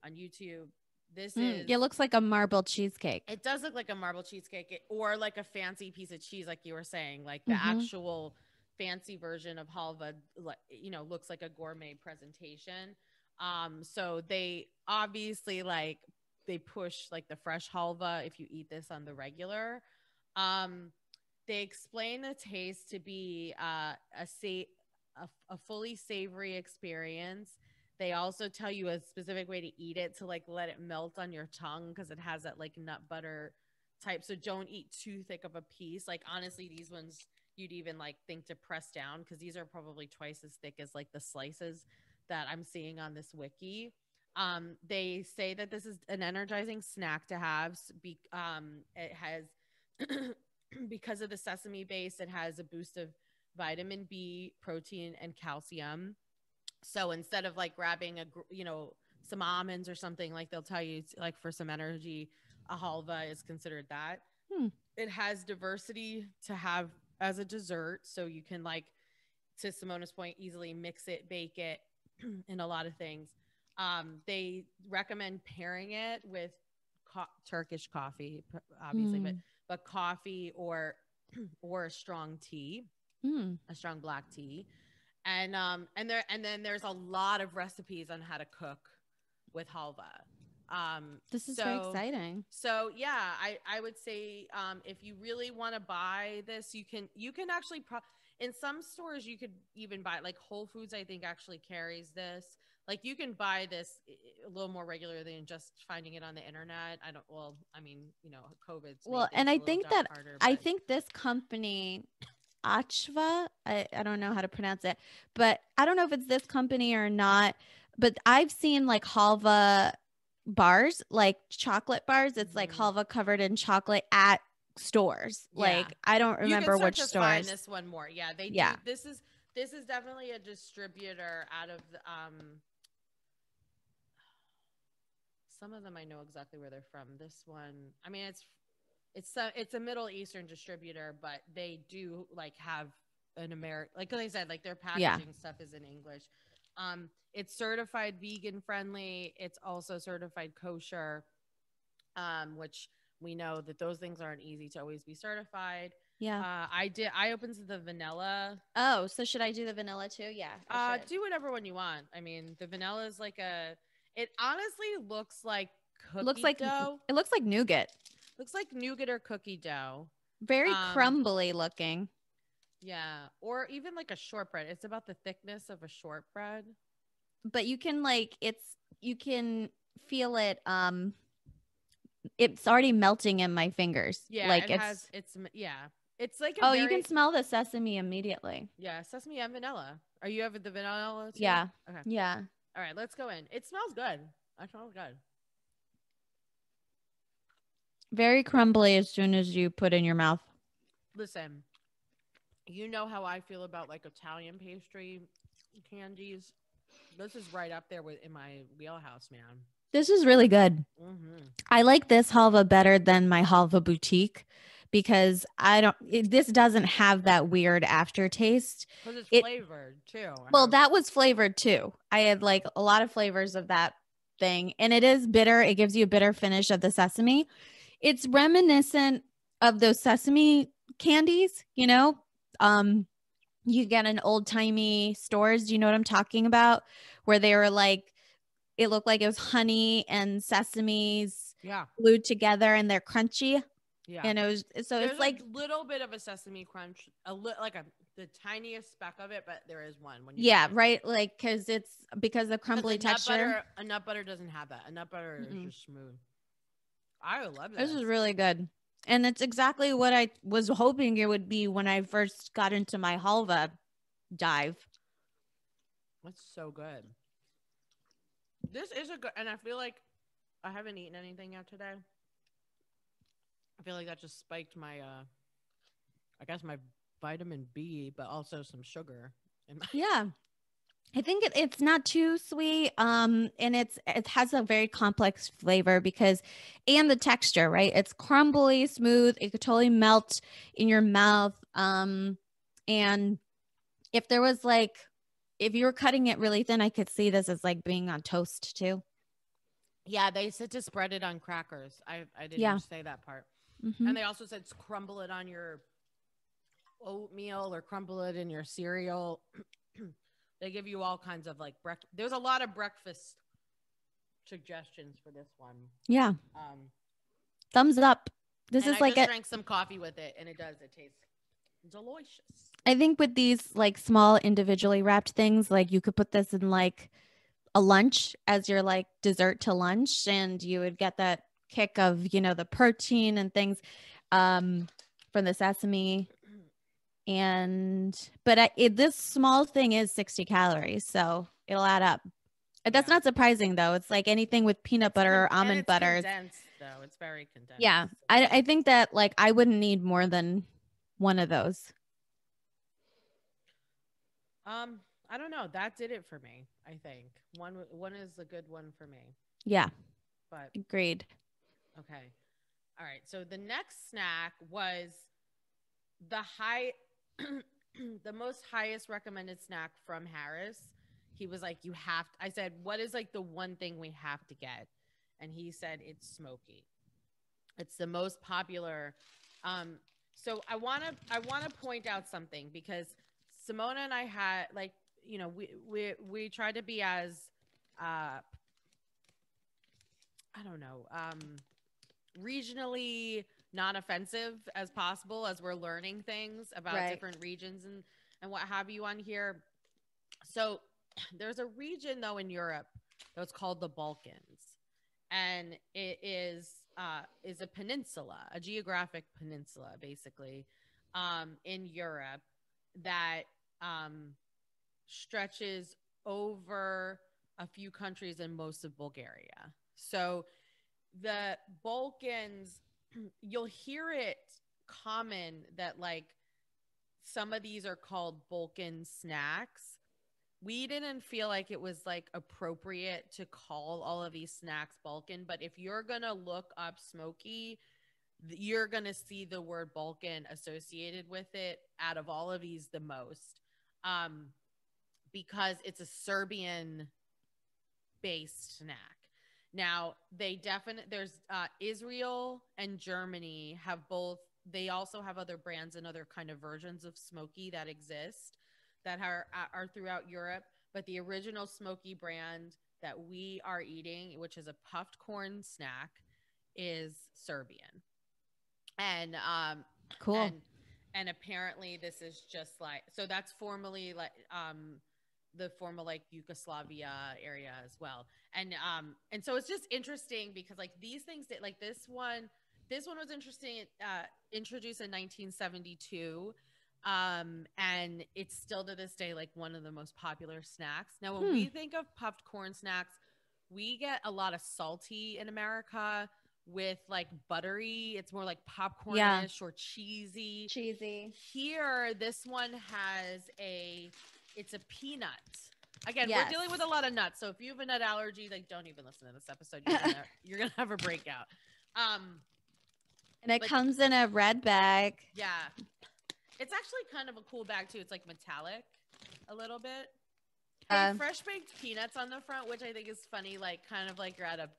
on youtube this Mm, is it looks like a marble cheesecake it does look like a marble cheesecake it- or like a fancy piece of cheese like you were saying like the Mhm. actual fancy version of halva you know looks like a gourmet presentation um so they obviously like they push like the fresh halva if you eat this on the regular um they explain the taste to be uh, a, sa- a a fully savory experience they also tell you a specific way to eat it to like let it melt on your tongue because it has that like nut butter type. So don't eat too thick of a piece. Like honestly, these ones you'd even like think to press down because these are probably twice as thick as like the slices that I'm seeing on this wiki. Um, they say that this is an energizing snack to have. Be, um, it has because of the sesame base, it has a boost of vitamin B, protein, and calcium. So instead of like grabbing a, you know, some almonds or something, like they'll tell you, it's like for some energy, a halva is considered that. Hmm. It has diversity to have as a dessert, so you can like, to Simona's point, easily mix it, bake it, in a lot of things. Um, they recommend pairing it with co- Turkish coffee, obviously, but Mm. but coffee or or a strong tea, Mm. a strong black tea, and um and there and then there's a lot of recipes on how to cook with halva. Um, This is very so- exciting. so yeah, I I would say um, if you really want to buy this, you can you can actually pro- in some stores you could even buy like Whole Foods. I think actually carries this. Like you can buy this a little more regularly than just finding it on the internet. I don't. Well, I mean, you know, COVID's. Well, and I think that harder, I think this company, Achva, I, I don't know how to pronounce it, but I don't know if it's this company or not. But I've seen like halva bars, like chocolate bars. It's like Mhm. halva covered in chocolate at stores. Yeah. Like I don't remember which to find stores. This one more, yeah. They Yeah. do. This is this is definitely a distributor out of the, um. Some of them I know exactly where they're from. This one, I mean, it's it's a it's a Middle Eastern distributor, but they do like have an American, like I said, like their Yeah. packaging stuff is in English. Um, it's certified vegan friendly. It's also certified kosher, um, which we know that those things aren't easy to always be certified. Yeah. Uh, I did. I opened the vanilla. oh, so should I do the vanilla too? Yeah. Uh, do whatever one you want. I mean, the vanilla is like a. It honestly looks like cookie looks like dough. it looks like nougat. Looks like nougat or cookie dough. Very Um, crumbly looking. Yeah, or even like a shortbread. It's about the thickness of a shortbread. but you can like it's you can feel it um it's already melting in my fingers Yeah, like it it's has. It's yeah. It's like a oh you can smell the sesame immediately yeah sesame and vanilla. Are you having the vanilla? Too? Yeah. Okay. yeah All right, let's go in. It smells good. It smells good. very crumbly as soon as you put in your mouth Listen, you know how I feel about like Italian pastry candies. This is right up there with in my wheelhouse, man. this is really good Mm-hmm. i like this halva better than my halva boutique because i don't it, this doesn't have that weird aftertaste Because it's It- flavored too. Well, that was flavored too. I had like a lot of flavors of that thing, and it is bitter. It gives you a bitter finish of the sesame. It's reminiscent of those sesame candies, you know. Um, you get in old timey stores. Do you know what I'm talking about? Where they were like, it looked like it was honey and sesames yeah, glued together, and they're crunchy. yeah. And it was so There's it's like a little bit of a sesame crunch, a li- like a the tiniest speck of it, but there is one. When you yeah, right, like because it's because the crumbly a nut texture. butter- a nut butter doesn't have that. A nut butter Mm-mm. is just smooth. I would love This this. is really good. And it's exactly what I was hoping it would be when I first got into my halva dive. That's so good. This is a good, and I feel like I haven't eaten anything yet today. I feel like that just spiked my, uh I guess my vitamin B, but also some sugar. In my- Yeah. I think it, it's not too sweet. Um, and it's it has a very complex flavor because and the texture, right? It's crumbly, smooth, it could totally melt in your mouth. Um, and if there was like if you were cutting it really thin, I could see this as like being on toast too. yeah, they said to spread it on crackers. I I didn't Yeah. say that part. Mhm. And they also said crumble it on your oatmeal or crumble it in your cereal. They give you all kinds of like breakfast. There's a lot of breakfast suggestions for this one. Yeah. Um, Thumbs up. This is I like just a drank some coffee with it, and it does. It tastes delicious. I think with these like small individually wrapped things, like you could put this in like a lunch as your like dessert to lunch, and you would get that kick of you know the protein and things um, from the sesame. And but I, it, this small thing is sixty calories, so it'll add up. That's Yeah. not surprising though. It's like anything with peanut butter or almond butter. condensed, though. It's very condensed. Yeah, I I think that like I wouldn't need more than one of those. um, I don't know. That did it for me. I think one one is a good one for me. Yeah, But agreed. okay, all right. So the next snack was the high, the most highest recommended snack from Harris. He was like, "You have." to. I said, "What is like the one thing we have to get?" And he said, "It's Smoki." It's the most popular. Um, so I want to I want to point out something because Simona and I had like you know we we we tried to be as uh I don't know um regionally non offensive as possible as we're learning things about Right. different regions and and what have you on here. So there's a region though in Europe that's called the Balkans and it is uh, is a peninsula, a geographic peninsula, basically, um, in Europe that um, stretches over a few countries and most of Bulgaria. So the Balkans, you'll hear it common that like some of these are called Balkan snacks we didn't feel like it was like appropriate to call all of these snacks Balkan, but if you're gonna look up Smoki, you're gonna see the word Balkan associated with it out of all of these the most. Um, because it's a Serbian based snack. Now they definitely there's uh, Israel and Germany have both. They also have other brands and other kind of versions of Smoki that exist that are are throughout Europe. But the original Smoki brand that we are eating, which is a puffed corn snack, is Serbian. And um, Cool. and and apparently this is just like so that's formally like um the former like Yugoslavia area as well. And um and so it's just interesting because like these things that like this one this one was interesting uh introduced in 1972 um and it's still to this day like one of the most popular snacks. Now when Hmm. we think of puffed corn snacks, we get a lot of salty in America with like buttery. It's more like popcornish Yeah. or cheesy. Cheesy. Here, this one has a it's a peanut. Again, Yes. we're dealing with a lot of nuts. So if you have a nut allergy, like don't even listen to this episode. You're gonna, you're gonna have a breakout. Um, And it But- comes in a red bag. yeah. It's actually kind of a cool bag too. It's like metallic a little bit. Um, fresh baked peanuts on the front, which I think is funny, like kind of like you're at a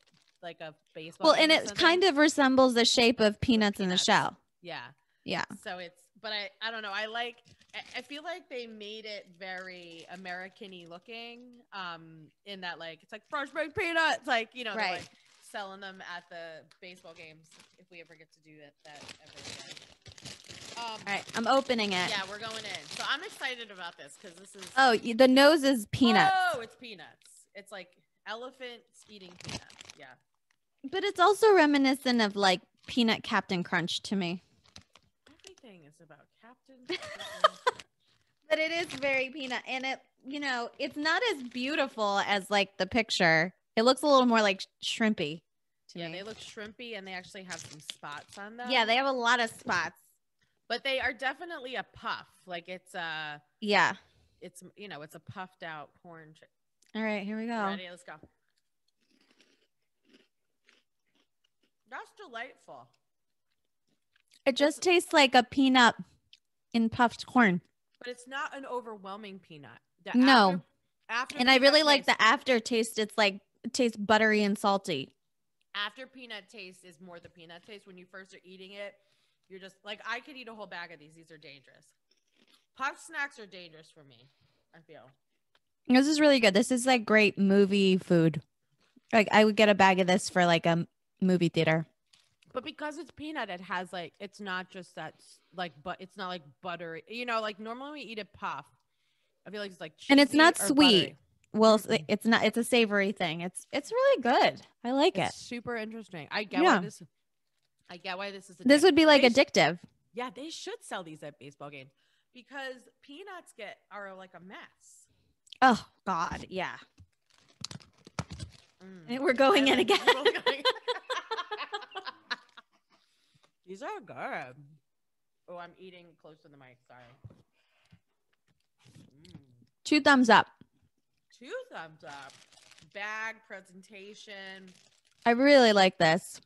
like a baseball. Well, and it kind of resembles the shape of peanuts in the shell. yeah. Yeah. So it's, but I, I don't know. I like, I- I feel like they made it very American-y looking. Um, in that like it's like fresh baked peanuts, like you know, Right. like selling them at the baseball games if we ever get to do that that ever again. Um, All right, I'm opening it. yeah, we're going in. So I'm excited about this because this is Oh, the nose is peanuts, Oh, it's peanuts. It's like elephants eating peanuts. Yeah. but it's also reminiscent of like peanut Captain Crunch to me. About Captain. But it is very peanut, and it, you know, it's not as beautiful as like the picture. It looks a little more like shrimpy to yeah, me. they look shrimpy and they actually have some spots on them. yeah, they have a lot of spots. but they are definitely a puff. Like it's a, Yeah. it's you know, it's a puffed out corn. All right, here we go. Ready? Let's go. That's delightful. It just tastes like a peanut in puffed corn. But it's not an overwhelming peanut. The No. After, after And I really like the aftertaste. It's like it tastes buttery and salty. after peanut taste is more the peanut taste. When you first are eating it, you're just like, I could eat a whole bag of these. These are dangerous. Puff snacks are dangerous for me. I feel. This is really good. This is like great movie food. Like I would get a bag of this for like a movie theater. But because it's peanut, it has like it's not just that like but it's not like buttery. You know, like normally we eat a puff. I feel like it's like And it's not sweet. buttery. Well, it's not. It's a savory thing. It's it's really good. I like It's it. super interesting. I get Yeah. why this. I get why this is. This would be like They addictive. Yeah, they should sell these at baseball games because peanuts get are like a mess. Oh God, yeah. Mm. We're going in again. we're going- These are good. Oh, I'm eating close to the mic. Sorry. Mm. Two thumbs up. Two thumbs up. Bag presentation. I really like this.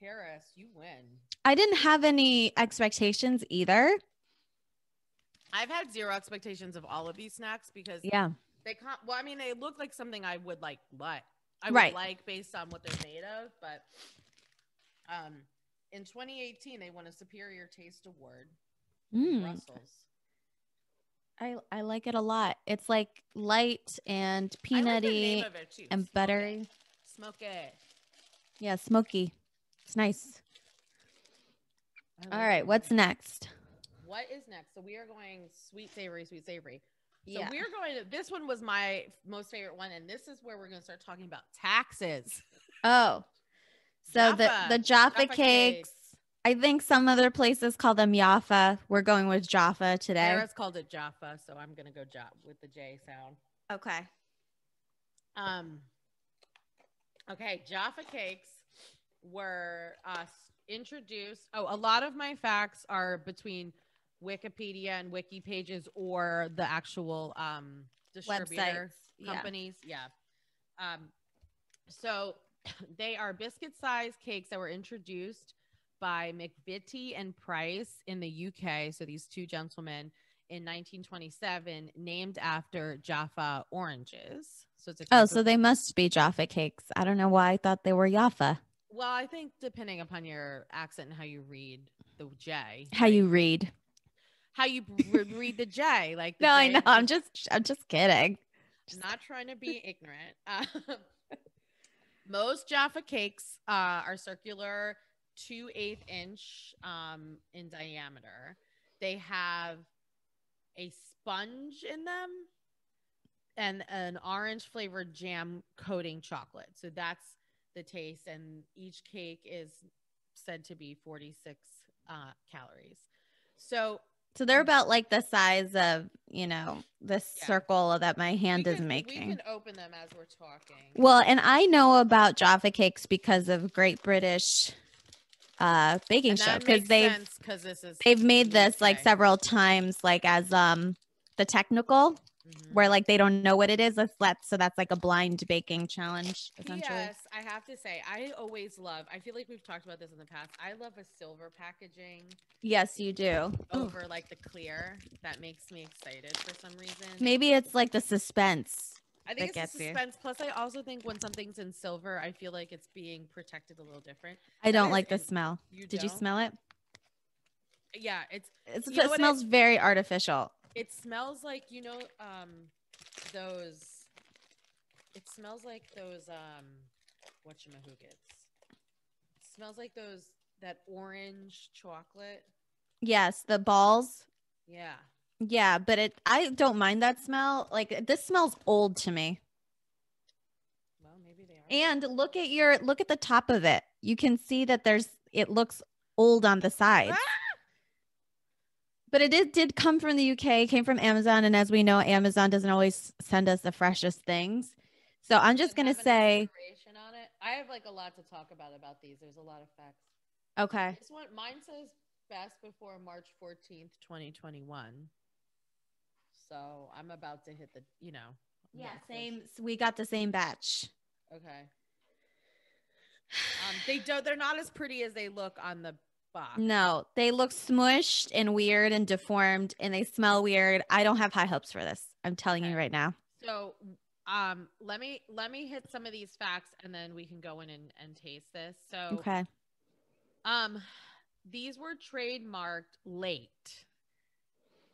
Harris, you win. I didn't have any expectations either. I've had zero expectations of all of these snacks because Yeah. they can't. Well, I mean, they look like something I would like. Like I Right. would like based on what they're made of. But um, in 2018, they won a Superior Taste Award. Mm, Brussels. I, I like it a lot. It's like light and like peanutty it, too. and Smoke it. buttery. Smoke it. Yeah, Smoki. It's nice. All right, it. what's next? What is next? So we are going sweet, savory, sweet, savory. So Yeah. we're going to. This one was my most favorite one, and this is where we're going to start talking about taxes. Oh, so the Jaffa. the Jaffa, Jaffa cakes. cakes. I think some other places call them Jaffa. We're going with Jaffa today. Harris called it Jaffa, so I'm going to go Jaffa with the J sound. Okay. Um. Okay, Jaffa cakes were uh, introduced. Oh, a lot of my facts are between Wikipedia and wiki pages or the actual um, distributor Websites. Yeah. companies. Yeah. Um, so they are biscuit-sized cakes that were introduced by McVitie and Price in the UK. So these two gentlemen in 1927, named after Jaffa oranges. So it's a Oh, so they must be Jaffa cakes. I don't know why I thought they were Jaffa. well, I think depending upon your accent and how you read the J, How right? you read? how you re- read the J, like the No, I J- know. I'm just I'm just kidding. Just- not trying to be ignorant. Um, most Jaffa cakes uh, are circular, two eighth inch um, in diameter. They have a sponge in them and an orange flavored jam coating chocolate. So that's the taste, and each cake is said to be 46 uh, calories. So So they're about like the size of, you know, the Yeah. circle that my hand we is making. We can open them as we're talking. Well, and I know about Jaffa cakes because of Great British uh baking show because they've sense 'cause this is they've made this like several times like as um the technical Mhm. where like they don't know what it is. That's that so that's like a blind baking challenge essentially. Yes, I have to say, I always love. I feel like we've talked about this in the past. I love a silver packaging Yes, you do. Ooh. over like the clear. That makes me excited for some reason. Maybe it's like the suspense. I think it's the gets you. suspense. Plus, I also think when something's in silver, I feel like it's being protected a little different. I don't like the smell. You Did you don't? smell it? Yeah, it's It's, You it what it- smells very artificial. It smells like you know um those. It smells like those um, whatchamahoogids. It smells like those that orange chocolate. Yes, the balls. Yeah. Yeah, but it I don't mind that smell. Like this smells old to me. Well, maybe they are. And look at your look at the top of it. You can see that there's it looks old on the sides. Ah! But it did, did come from the UK, came from Amazon, and as we know, Amazon doesn't always send us the freshest things. So I'm just gonna say, on it. I have like a lot to talk about about these. There's a lot of facts. okay, This one, mine says best before March 14th, 2021. So I'm about to hit the, you know. Yeah, same. We got the same batch. Okay. Um, they don't. They're not as pretty as they look on the box. No, they look smushed and weird and deformed, and they smell weird. I don't have high hopes for this. I'm telling you right now. So, um, let me let me hit some of these facts, and then we can go in and, and taste this. So, Okay. Um, these were trademarked late,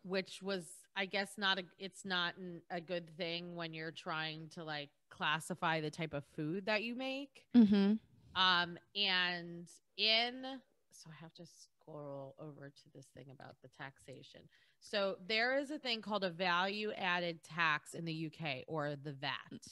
which was, I guess, not a. It's not an, a good thing when you're trying to like classify the type of food that you make. Mm-hmm. Um, and in, so I have to scroll over to this thing about the taxation. So there is a thing called a value added tax in the UK or the VAT.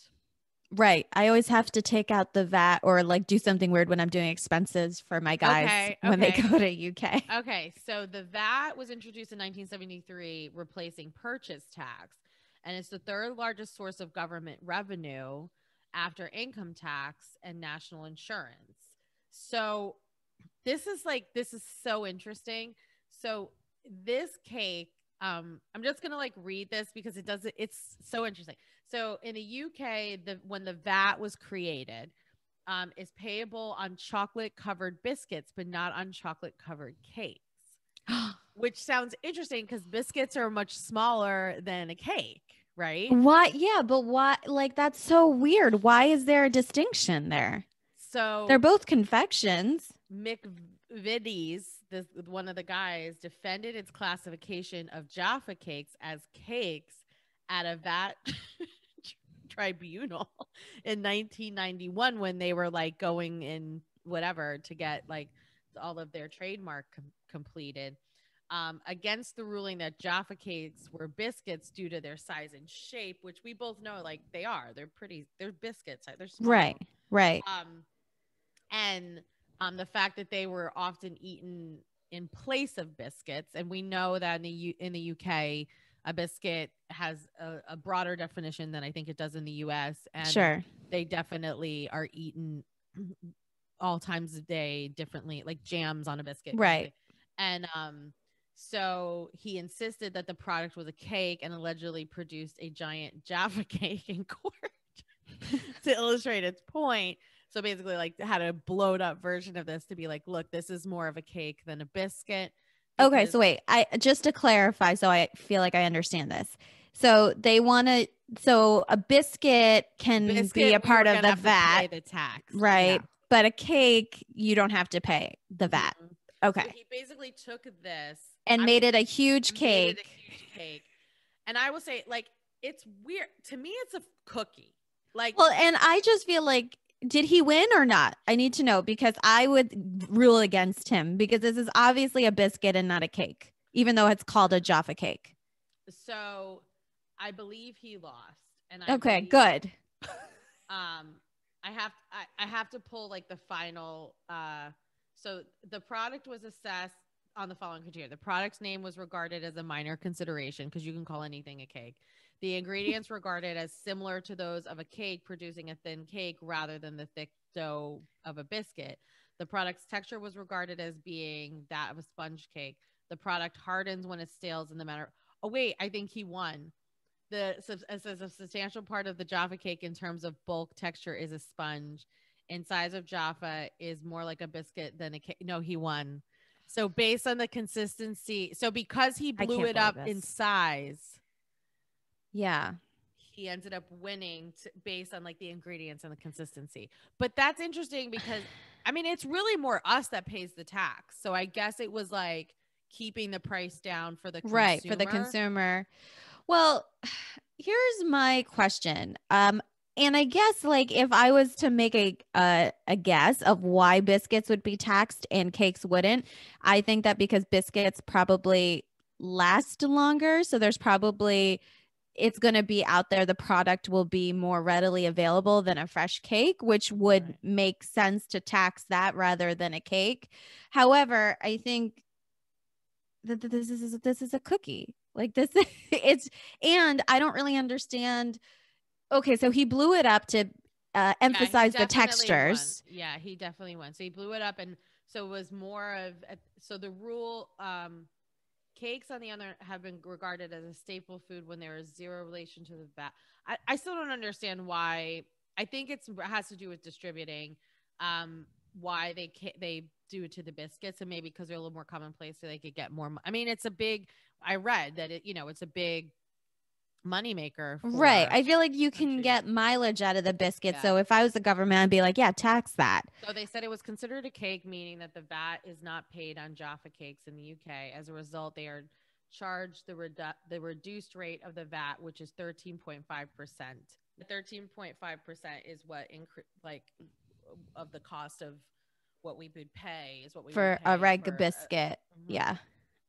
Right. I always have to take out the VAT or like do something weird when I'm doing expenses for my guys Okay, when they go to UK. Okay, so the VAT was introduced in 1973, replacing purchase tax, and it's the third largest source of government revenue after income tax and national insurance. So this is like this is so interesting. So this cake um i'm just gonna like read this because it does it's so interesting so in the uk the when the vat was created um is payable on chocolate covered biscuits but not on chocolate covered cakes which sounds interesting because biscuits are much smaller than a cake right Why? Yeah, but why? Like, that's so weird. Why is there a distinction there? so They're both confections. McVitie's, this one of the guys, defended its classification of Jaffa cakes as cakes at a VAT tribunal in 1991 when they were like going in whatever to get like all of their trademark com- completed. Um, against the ruling that Jaffa cakes were biscuits due to their size and shape, which we both know like they are. They're pretty. They're biscuits. They're small Right. Right. um, and um, the fact that they were often eaten in place of biscuits, and we know that in the U- in the UK, a biscuit has a, a broader definition than I think it does in the US, and Sure. they definitely are eaten all times of day differently, like jams on a biscuit, Right. And um, so he insisted that the product was a cake, and allegedly produced a giant Jaffa cake in court to illustrate its point. So basically, like had a blowed up version of this to be like, look, this is more of a cake than a biscuit. Okay, so wait, I just to clarify, so I feel like I understand this. So they want to. So a biscuit can biscuit, be a part of the have to pay VAT, the tax, right? But a cake, you don't have to pay the VAT. Mhm. So Okay, he basically took this and I made mean, it a huge and made it cake. a huge cake. And I will say, like, it's weird to me. It's a cookie. Like, Well, and I just feel like, did he win or not? I need to know because I would rule against him because this is obviously a biscuit and not a cake, even though it's called a Jaffa cake. so I believe he lost. And I Okay, believe- good. um i have I, I have to pull like the final uh so the product was assessed on the following criteria the product's name was regarded as a minor consideration because you can call anything a cake the ingredients regarded as similar to those of a cake producing a thin cake rather than the thick dough of a biscuit the product's texture was regarded as being that of a sponge cake the product hardens when it stales in the matter. oh wait i think he won the says a substantial part of the Jaffa cake in terms of bulk texture is a sponge, and size of Jaffa is more like a biscuit than a cake. No, he won. So based on the consistency, so because he blew it up believe in size, Yeah. he ended up winning t- based on like the ingredients and the consistency. But that's interesting because I mean it's really more us that pays the tax. So I guess it was like keeping the price down for the right for the consumer. consumer well here's my question um and i guess like if i was to make a a, a guess of why biscuits would be taxed and cakes wouldn't i think that because biscuits probably last longer so there's probably it's going to be out there the product will be more readily available than a fresh cake which would Right. make sense to tax that rather than a cake however i think that that this is this is a cookie like this it's and i don't really understand okay so he blew it up to uh, Yeah, emphasize the definitely won. textures Yeah, he definitely won. So he blew it up, and so it was more of a, so the rule. Um, cakes on the other have been regarded as a staple food when there is zero relation to the VAT. I, I still don't understand why. I think it's has to do with distributing. Um, why they ca- they do it to the biscuits, and maybe because they're a little more commonplace, so they could get more. mo- I mean, it's a big. I read that it you know it's a big moneymaker. right i feel like you can get mileage out of the biscuit Yeah. so if i was the government i'd be like yeah tax that So they said it was considered a cake, meaning that the VAT is not paid on Jaffa cakes in the UK. As a result, they are charged the redu- the reduced rate of the VAT, which is thirteen point five percent. The thirteen point five percent is what incre- like of the cost of what we would pay is what we for would a reg biscuit Mhm. yeah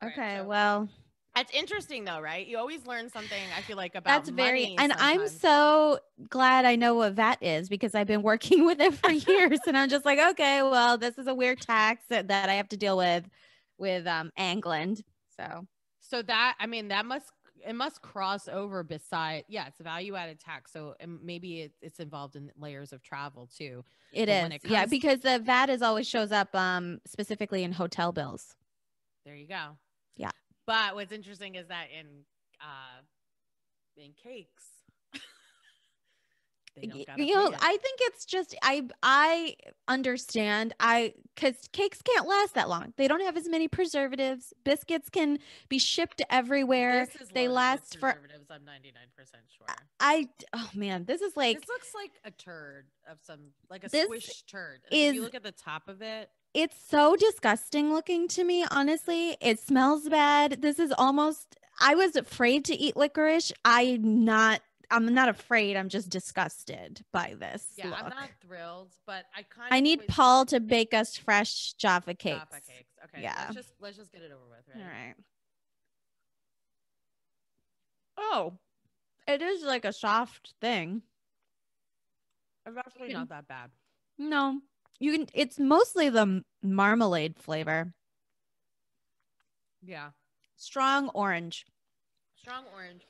Right, okay so- well That's interesting though, right? You always learn something. I feel like about that's very money and i'm so glad i know what vat is because i've been working with it for years and i'm just like okay well this is a weird tax that, that i have to deal with with um england so So that I mean that must it must cross over beside yeah it's value added tax so maybe it, it's involved in layers of travel too It But is. it yeah, because the VAT is always shows up um specifically in hotel bills. there you go Yeah. But what's interesting is that in uh in cakes they don't you know. I think it's just I I understand I because cakes can't last that long. They don't have as many preservatives. Biscuits can be shipped everywhere. Is they last for preservatives, i'm 99% sure I oh man, this is like this looks like a turd of some like a squish turd Like, if you look at the top of it it's so disgusting looking to me honestly it smells bad this is almost i was afraid to eat licorice i'm not i'm not afraid i'm just disgusted by this yeah i'm not thrilled but i kind i of need paul to bake us fresh jaffa cakes Jaffa cakes. Okay. Yeah. Let's just let's just get it over with, right? all right oh it is like a soft thing It's actually hmm. not that bad. no you can it's mostly the marmalade flavor Yeah. strong orange Strong orange.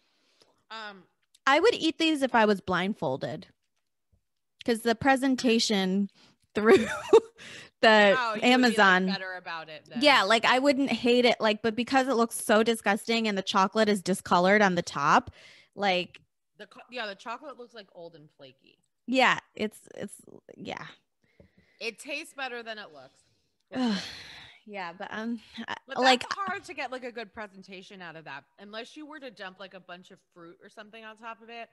Um I would eat these if I was blindfolded. Because the presentation through the oh, you would be, like, Amazon. better about it. Then. yeah, like I wouldn't hate it. Like, but because it looks so disgusting and the chocolate is discolored on the top, like, the yeah, the chocolate looks like old and flaky. yeah, it's it's yeah. It tastes better than it looks. Yeah, but um But like hard to get like a good presentation out of that, unless you were to dump like a bunch of fruit or something on top of it.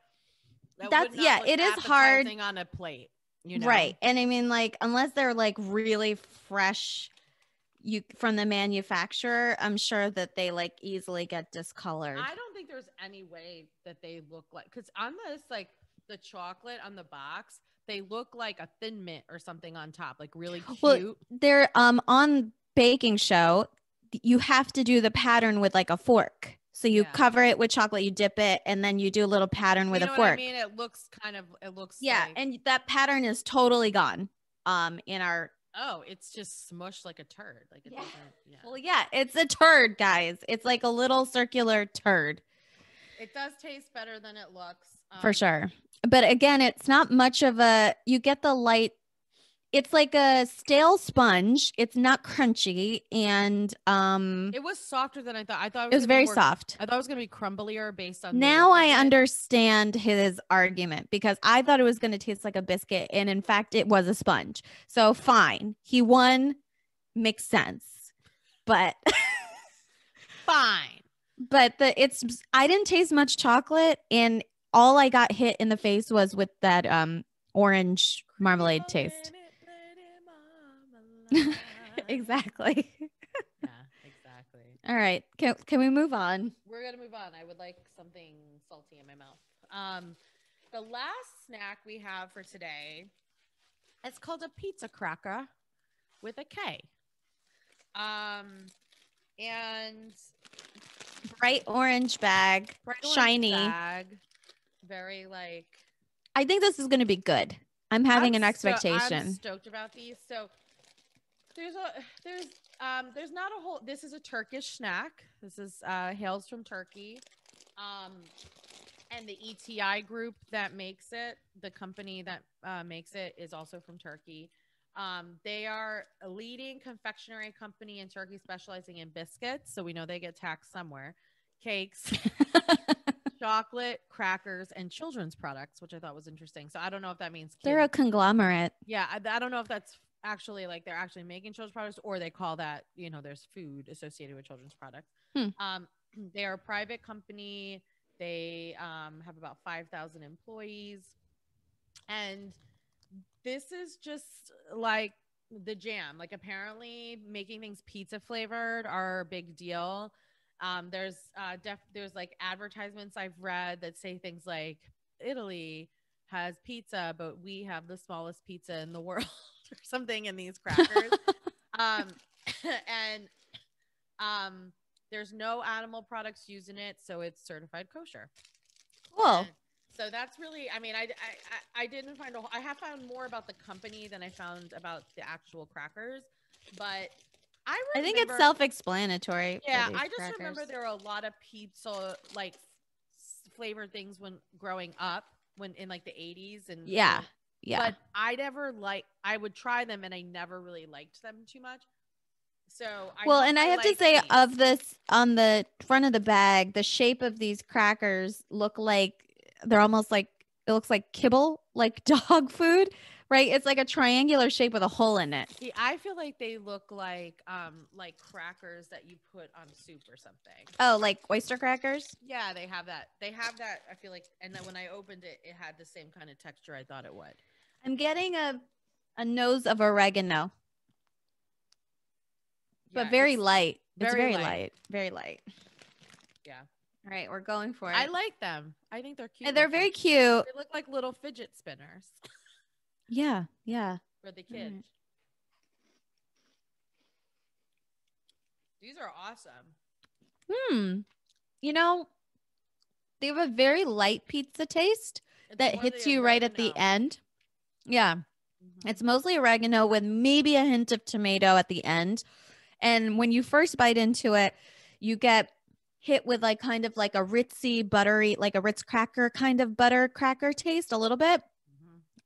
that That's- yeah, it is hard- on a plate. You know, right. And I mean like unless they're like really fresh you from the manufacturer, I'm sure that they like easily get discolored. I don't think there's any way that they look like because on this like the chocolate on the box, they look like a thin mint or something on top, like really cute. Well, they're um on baking show you have to do the pattern with like a fork so you Yeah. cover it with chocolate you dip it and then you do a little pattern with you a fork I mean, it looks kind of it looks yeah like- and that pattern is totally gone um in our oh, it's just smushed like a turd. Like it Yeah. Yeah, well yeah it's a turd guys it's like a little circular turd it does taste better than it looks for um, sure but again it's not much of a you get the light it's like a stale sponge it's not crunchy and um It was softer than I thought. I thought it was gonna be very more- soft I thought it was gonna be crumblier based on now I it. understand his argument because I thought it was going to taste like a biscuit, and in fact, it was a sponge. So fine, he won, makes sense. But Fine. but the it's I didn't taste much chocolate, and all I got hit in the face was with that um orange marmalade taste. exactly. yeah, exactly. All right, can can we move on? We're gonna move on. I would like something salty in my mouth. Um, the last snack we have for today is called a pizza cracker with a K. Um, and Bright orange bag, bright orange shiny. bag, very like I think this is going to be good. I'm having I'm an expectation. stoked about these. So there's a there's um there's not a whole. This is a Turkish snack. This is uh hails from Turkey. Um, and the ETI group that makes it, the company that uh, makes it, is also from Turkey. Um, they are a leading confectionery company in Turkey, specializing in biscuits. So we know they get taxed somewhere. Cakes, chocolate, crackers, and children's products, which I thought was interesting. So I don't know if that means They're a conglomerate. yeah, I, I don't know if that's actually like they're actually making children's products or they call that you know there's food associated with children's products. Hmm. Um, they are a private company. They um, have about five thousand employees, and this is just like the jam. Like apparently, making things pizza flavored are a big deal. Um, there's uh, def- there's like advertisements I've read that say things like Italy has pizza, but we have the smallest pizza in the world or something in these crackers. um, and um, there's no animal products used in it, so it's certified kosher. Cool. And So that's really, I mean, I, I, I- I didn't find, a, whole- I have found more about the company than I found about the actual crackers, but I, I think it's self-explanatory. Yeah, I just remember there were a lot of pizza like flavored things when growing up, when in like the 80s and Yeah, yeah. But I never like I would try them and I never really liked them too much. So I well, and I have to say, these. of this on the front of the bag, the shape of these crackers look like they're almost like it looks like kibble, like dog food, right? It's like a triangular shape with a hole in it. See, I feel like they look like um like crackers that you put on soup or something. Oh, like oyster crackers? Yeah, they have that. They have that. I feel like, and then when I opened it, it had the same kind of texture I thought it would. I'm getting a a nose of oregano, but very it's- light. it's very very light. light. Very light. Yeah, All right, we're going for it. I like them. I think they're cute. and they're very cute. They look like little fidget spinners Yeah, yeah. for the kids. These are awesome. Hmm. You know, they have a very light pizza taste It's that hits you right at the end. Yeah. Mhm. It's mostly oregano with maybe a hint of tomato at the end. And when you first bite into it, you get hit with like kind of like a ritzy, buttery, like a Ritz cracker kind of butter cracker taste a little bit.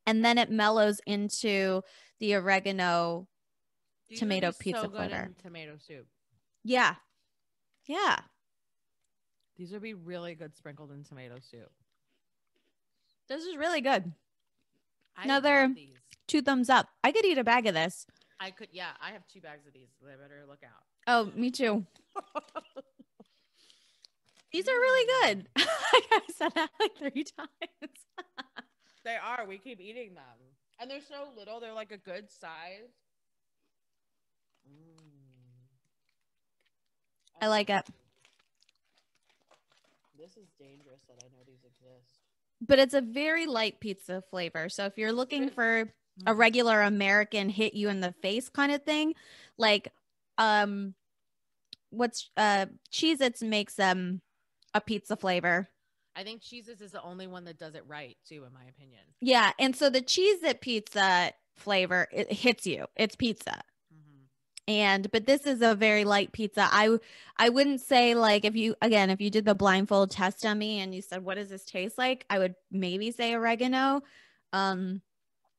And then it mellows into the oregano. These tomato pizza so flavor. in tomato soup. Yeah. Yeah. These would be really good sprinkled in tomato soup. This is really good. I Another- Two thumbs up. I could eat a bag of this. I could, yeah. I have two bags of these. They better look out. Oh, me too. These are really good. I said that like three times. They are. We keep eating them, and they're so little. They're like a good size. Mm. I like it. This is dangerous that I know these exist. But it's a very light pizza flavor. So if you're looking for a Mhm. regular American hit you in the face kind of thing, like um what's uh Cheez Its makes um a pizza flavor. I think Cheese's is the only one that does it right too, in my opinion. Yeah. And so the Cheez-It pizza flavor it hits you. It's pizza. Mm-hmm. and but this is a very light pizza I I wouldn't say like if you again if you did the blindfold test on me and you said what does this taste like i would maybe say oregano um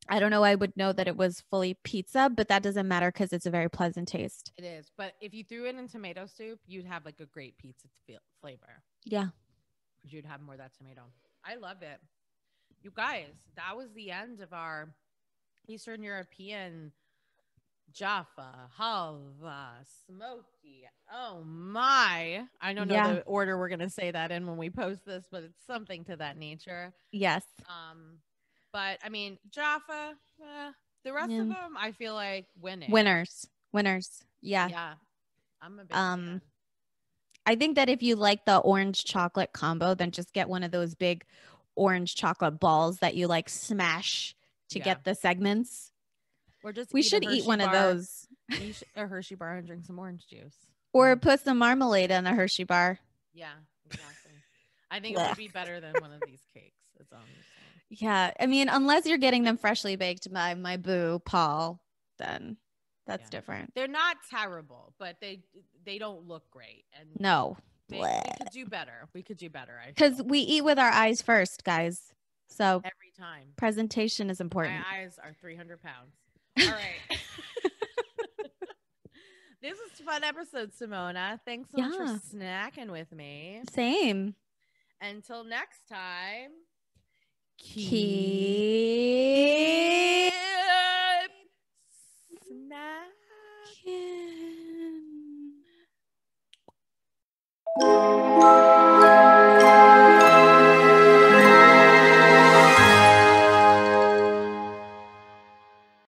i don't know i would know that it was fully pizza but that doesn't matter because it's a very pleasant taste It is, but if you threw it in tomato soup, you'd have like a great pizza feel- flavor yeah you'd have more of that tomato. I love it. You guys, that was the end of our Eastern European Jaffa, Halva, Smoki. Oh my. I don't know Yeah. the order we're going to say that in when we post this, but it's something to that nature. yes Um, But I mean, Jaffa, eh, the rest Yeah. of them, I feel like winning. winners winners yeah. Yeah. I'm a big Um, fan. I think that if you like the orange chocolate combo then just get one of those big orange chocolate balls that you like smash to Yeah. get the segments Or just we should eat one of those eat a Hershey bar and drink some orange juice. or put some marmalade in a hershey bar Yeah, exactly. I think it would be better than one of these cakes. All Yeah, I mean, unless you're getting them freshly baked by my boo Paul, then that's Yeah. different. They're not terrible, but they they don't look great, and No, they, we could do better. We could do better. Because we eat with our eyes first, guys. So every time presentation is important. my eyes are 300 pounds. All right. this was a fun episode, Simona. Thanks so much for snacking with me. Same. Until next time, Keep Ken. Ken.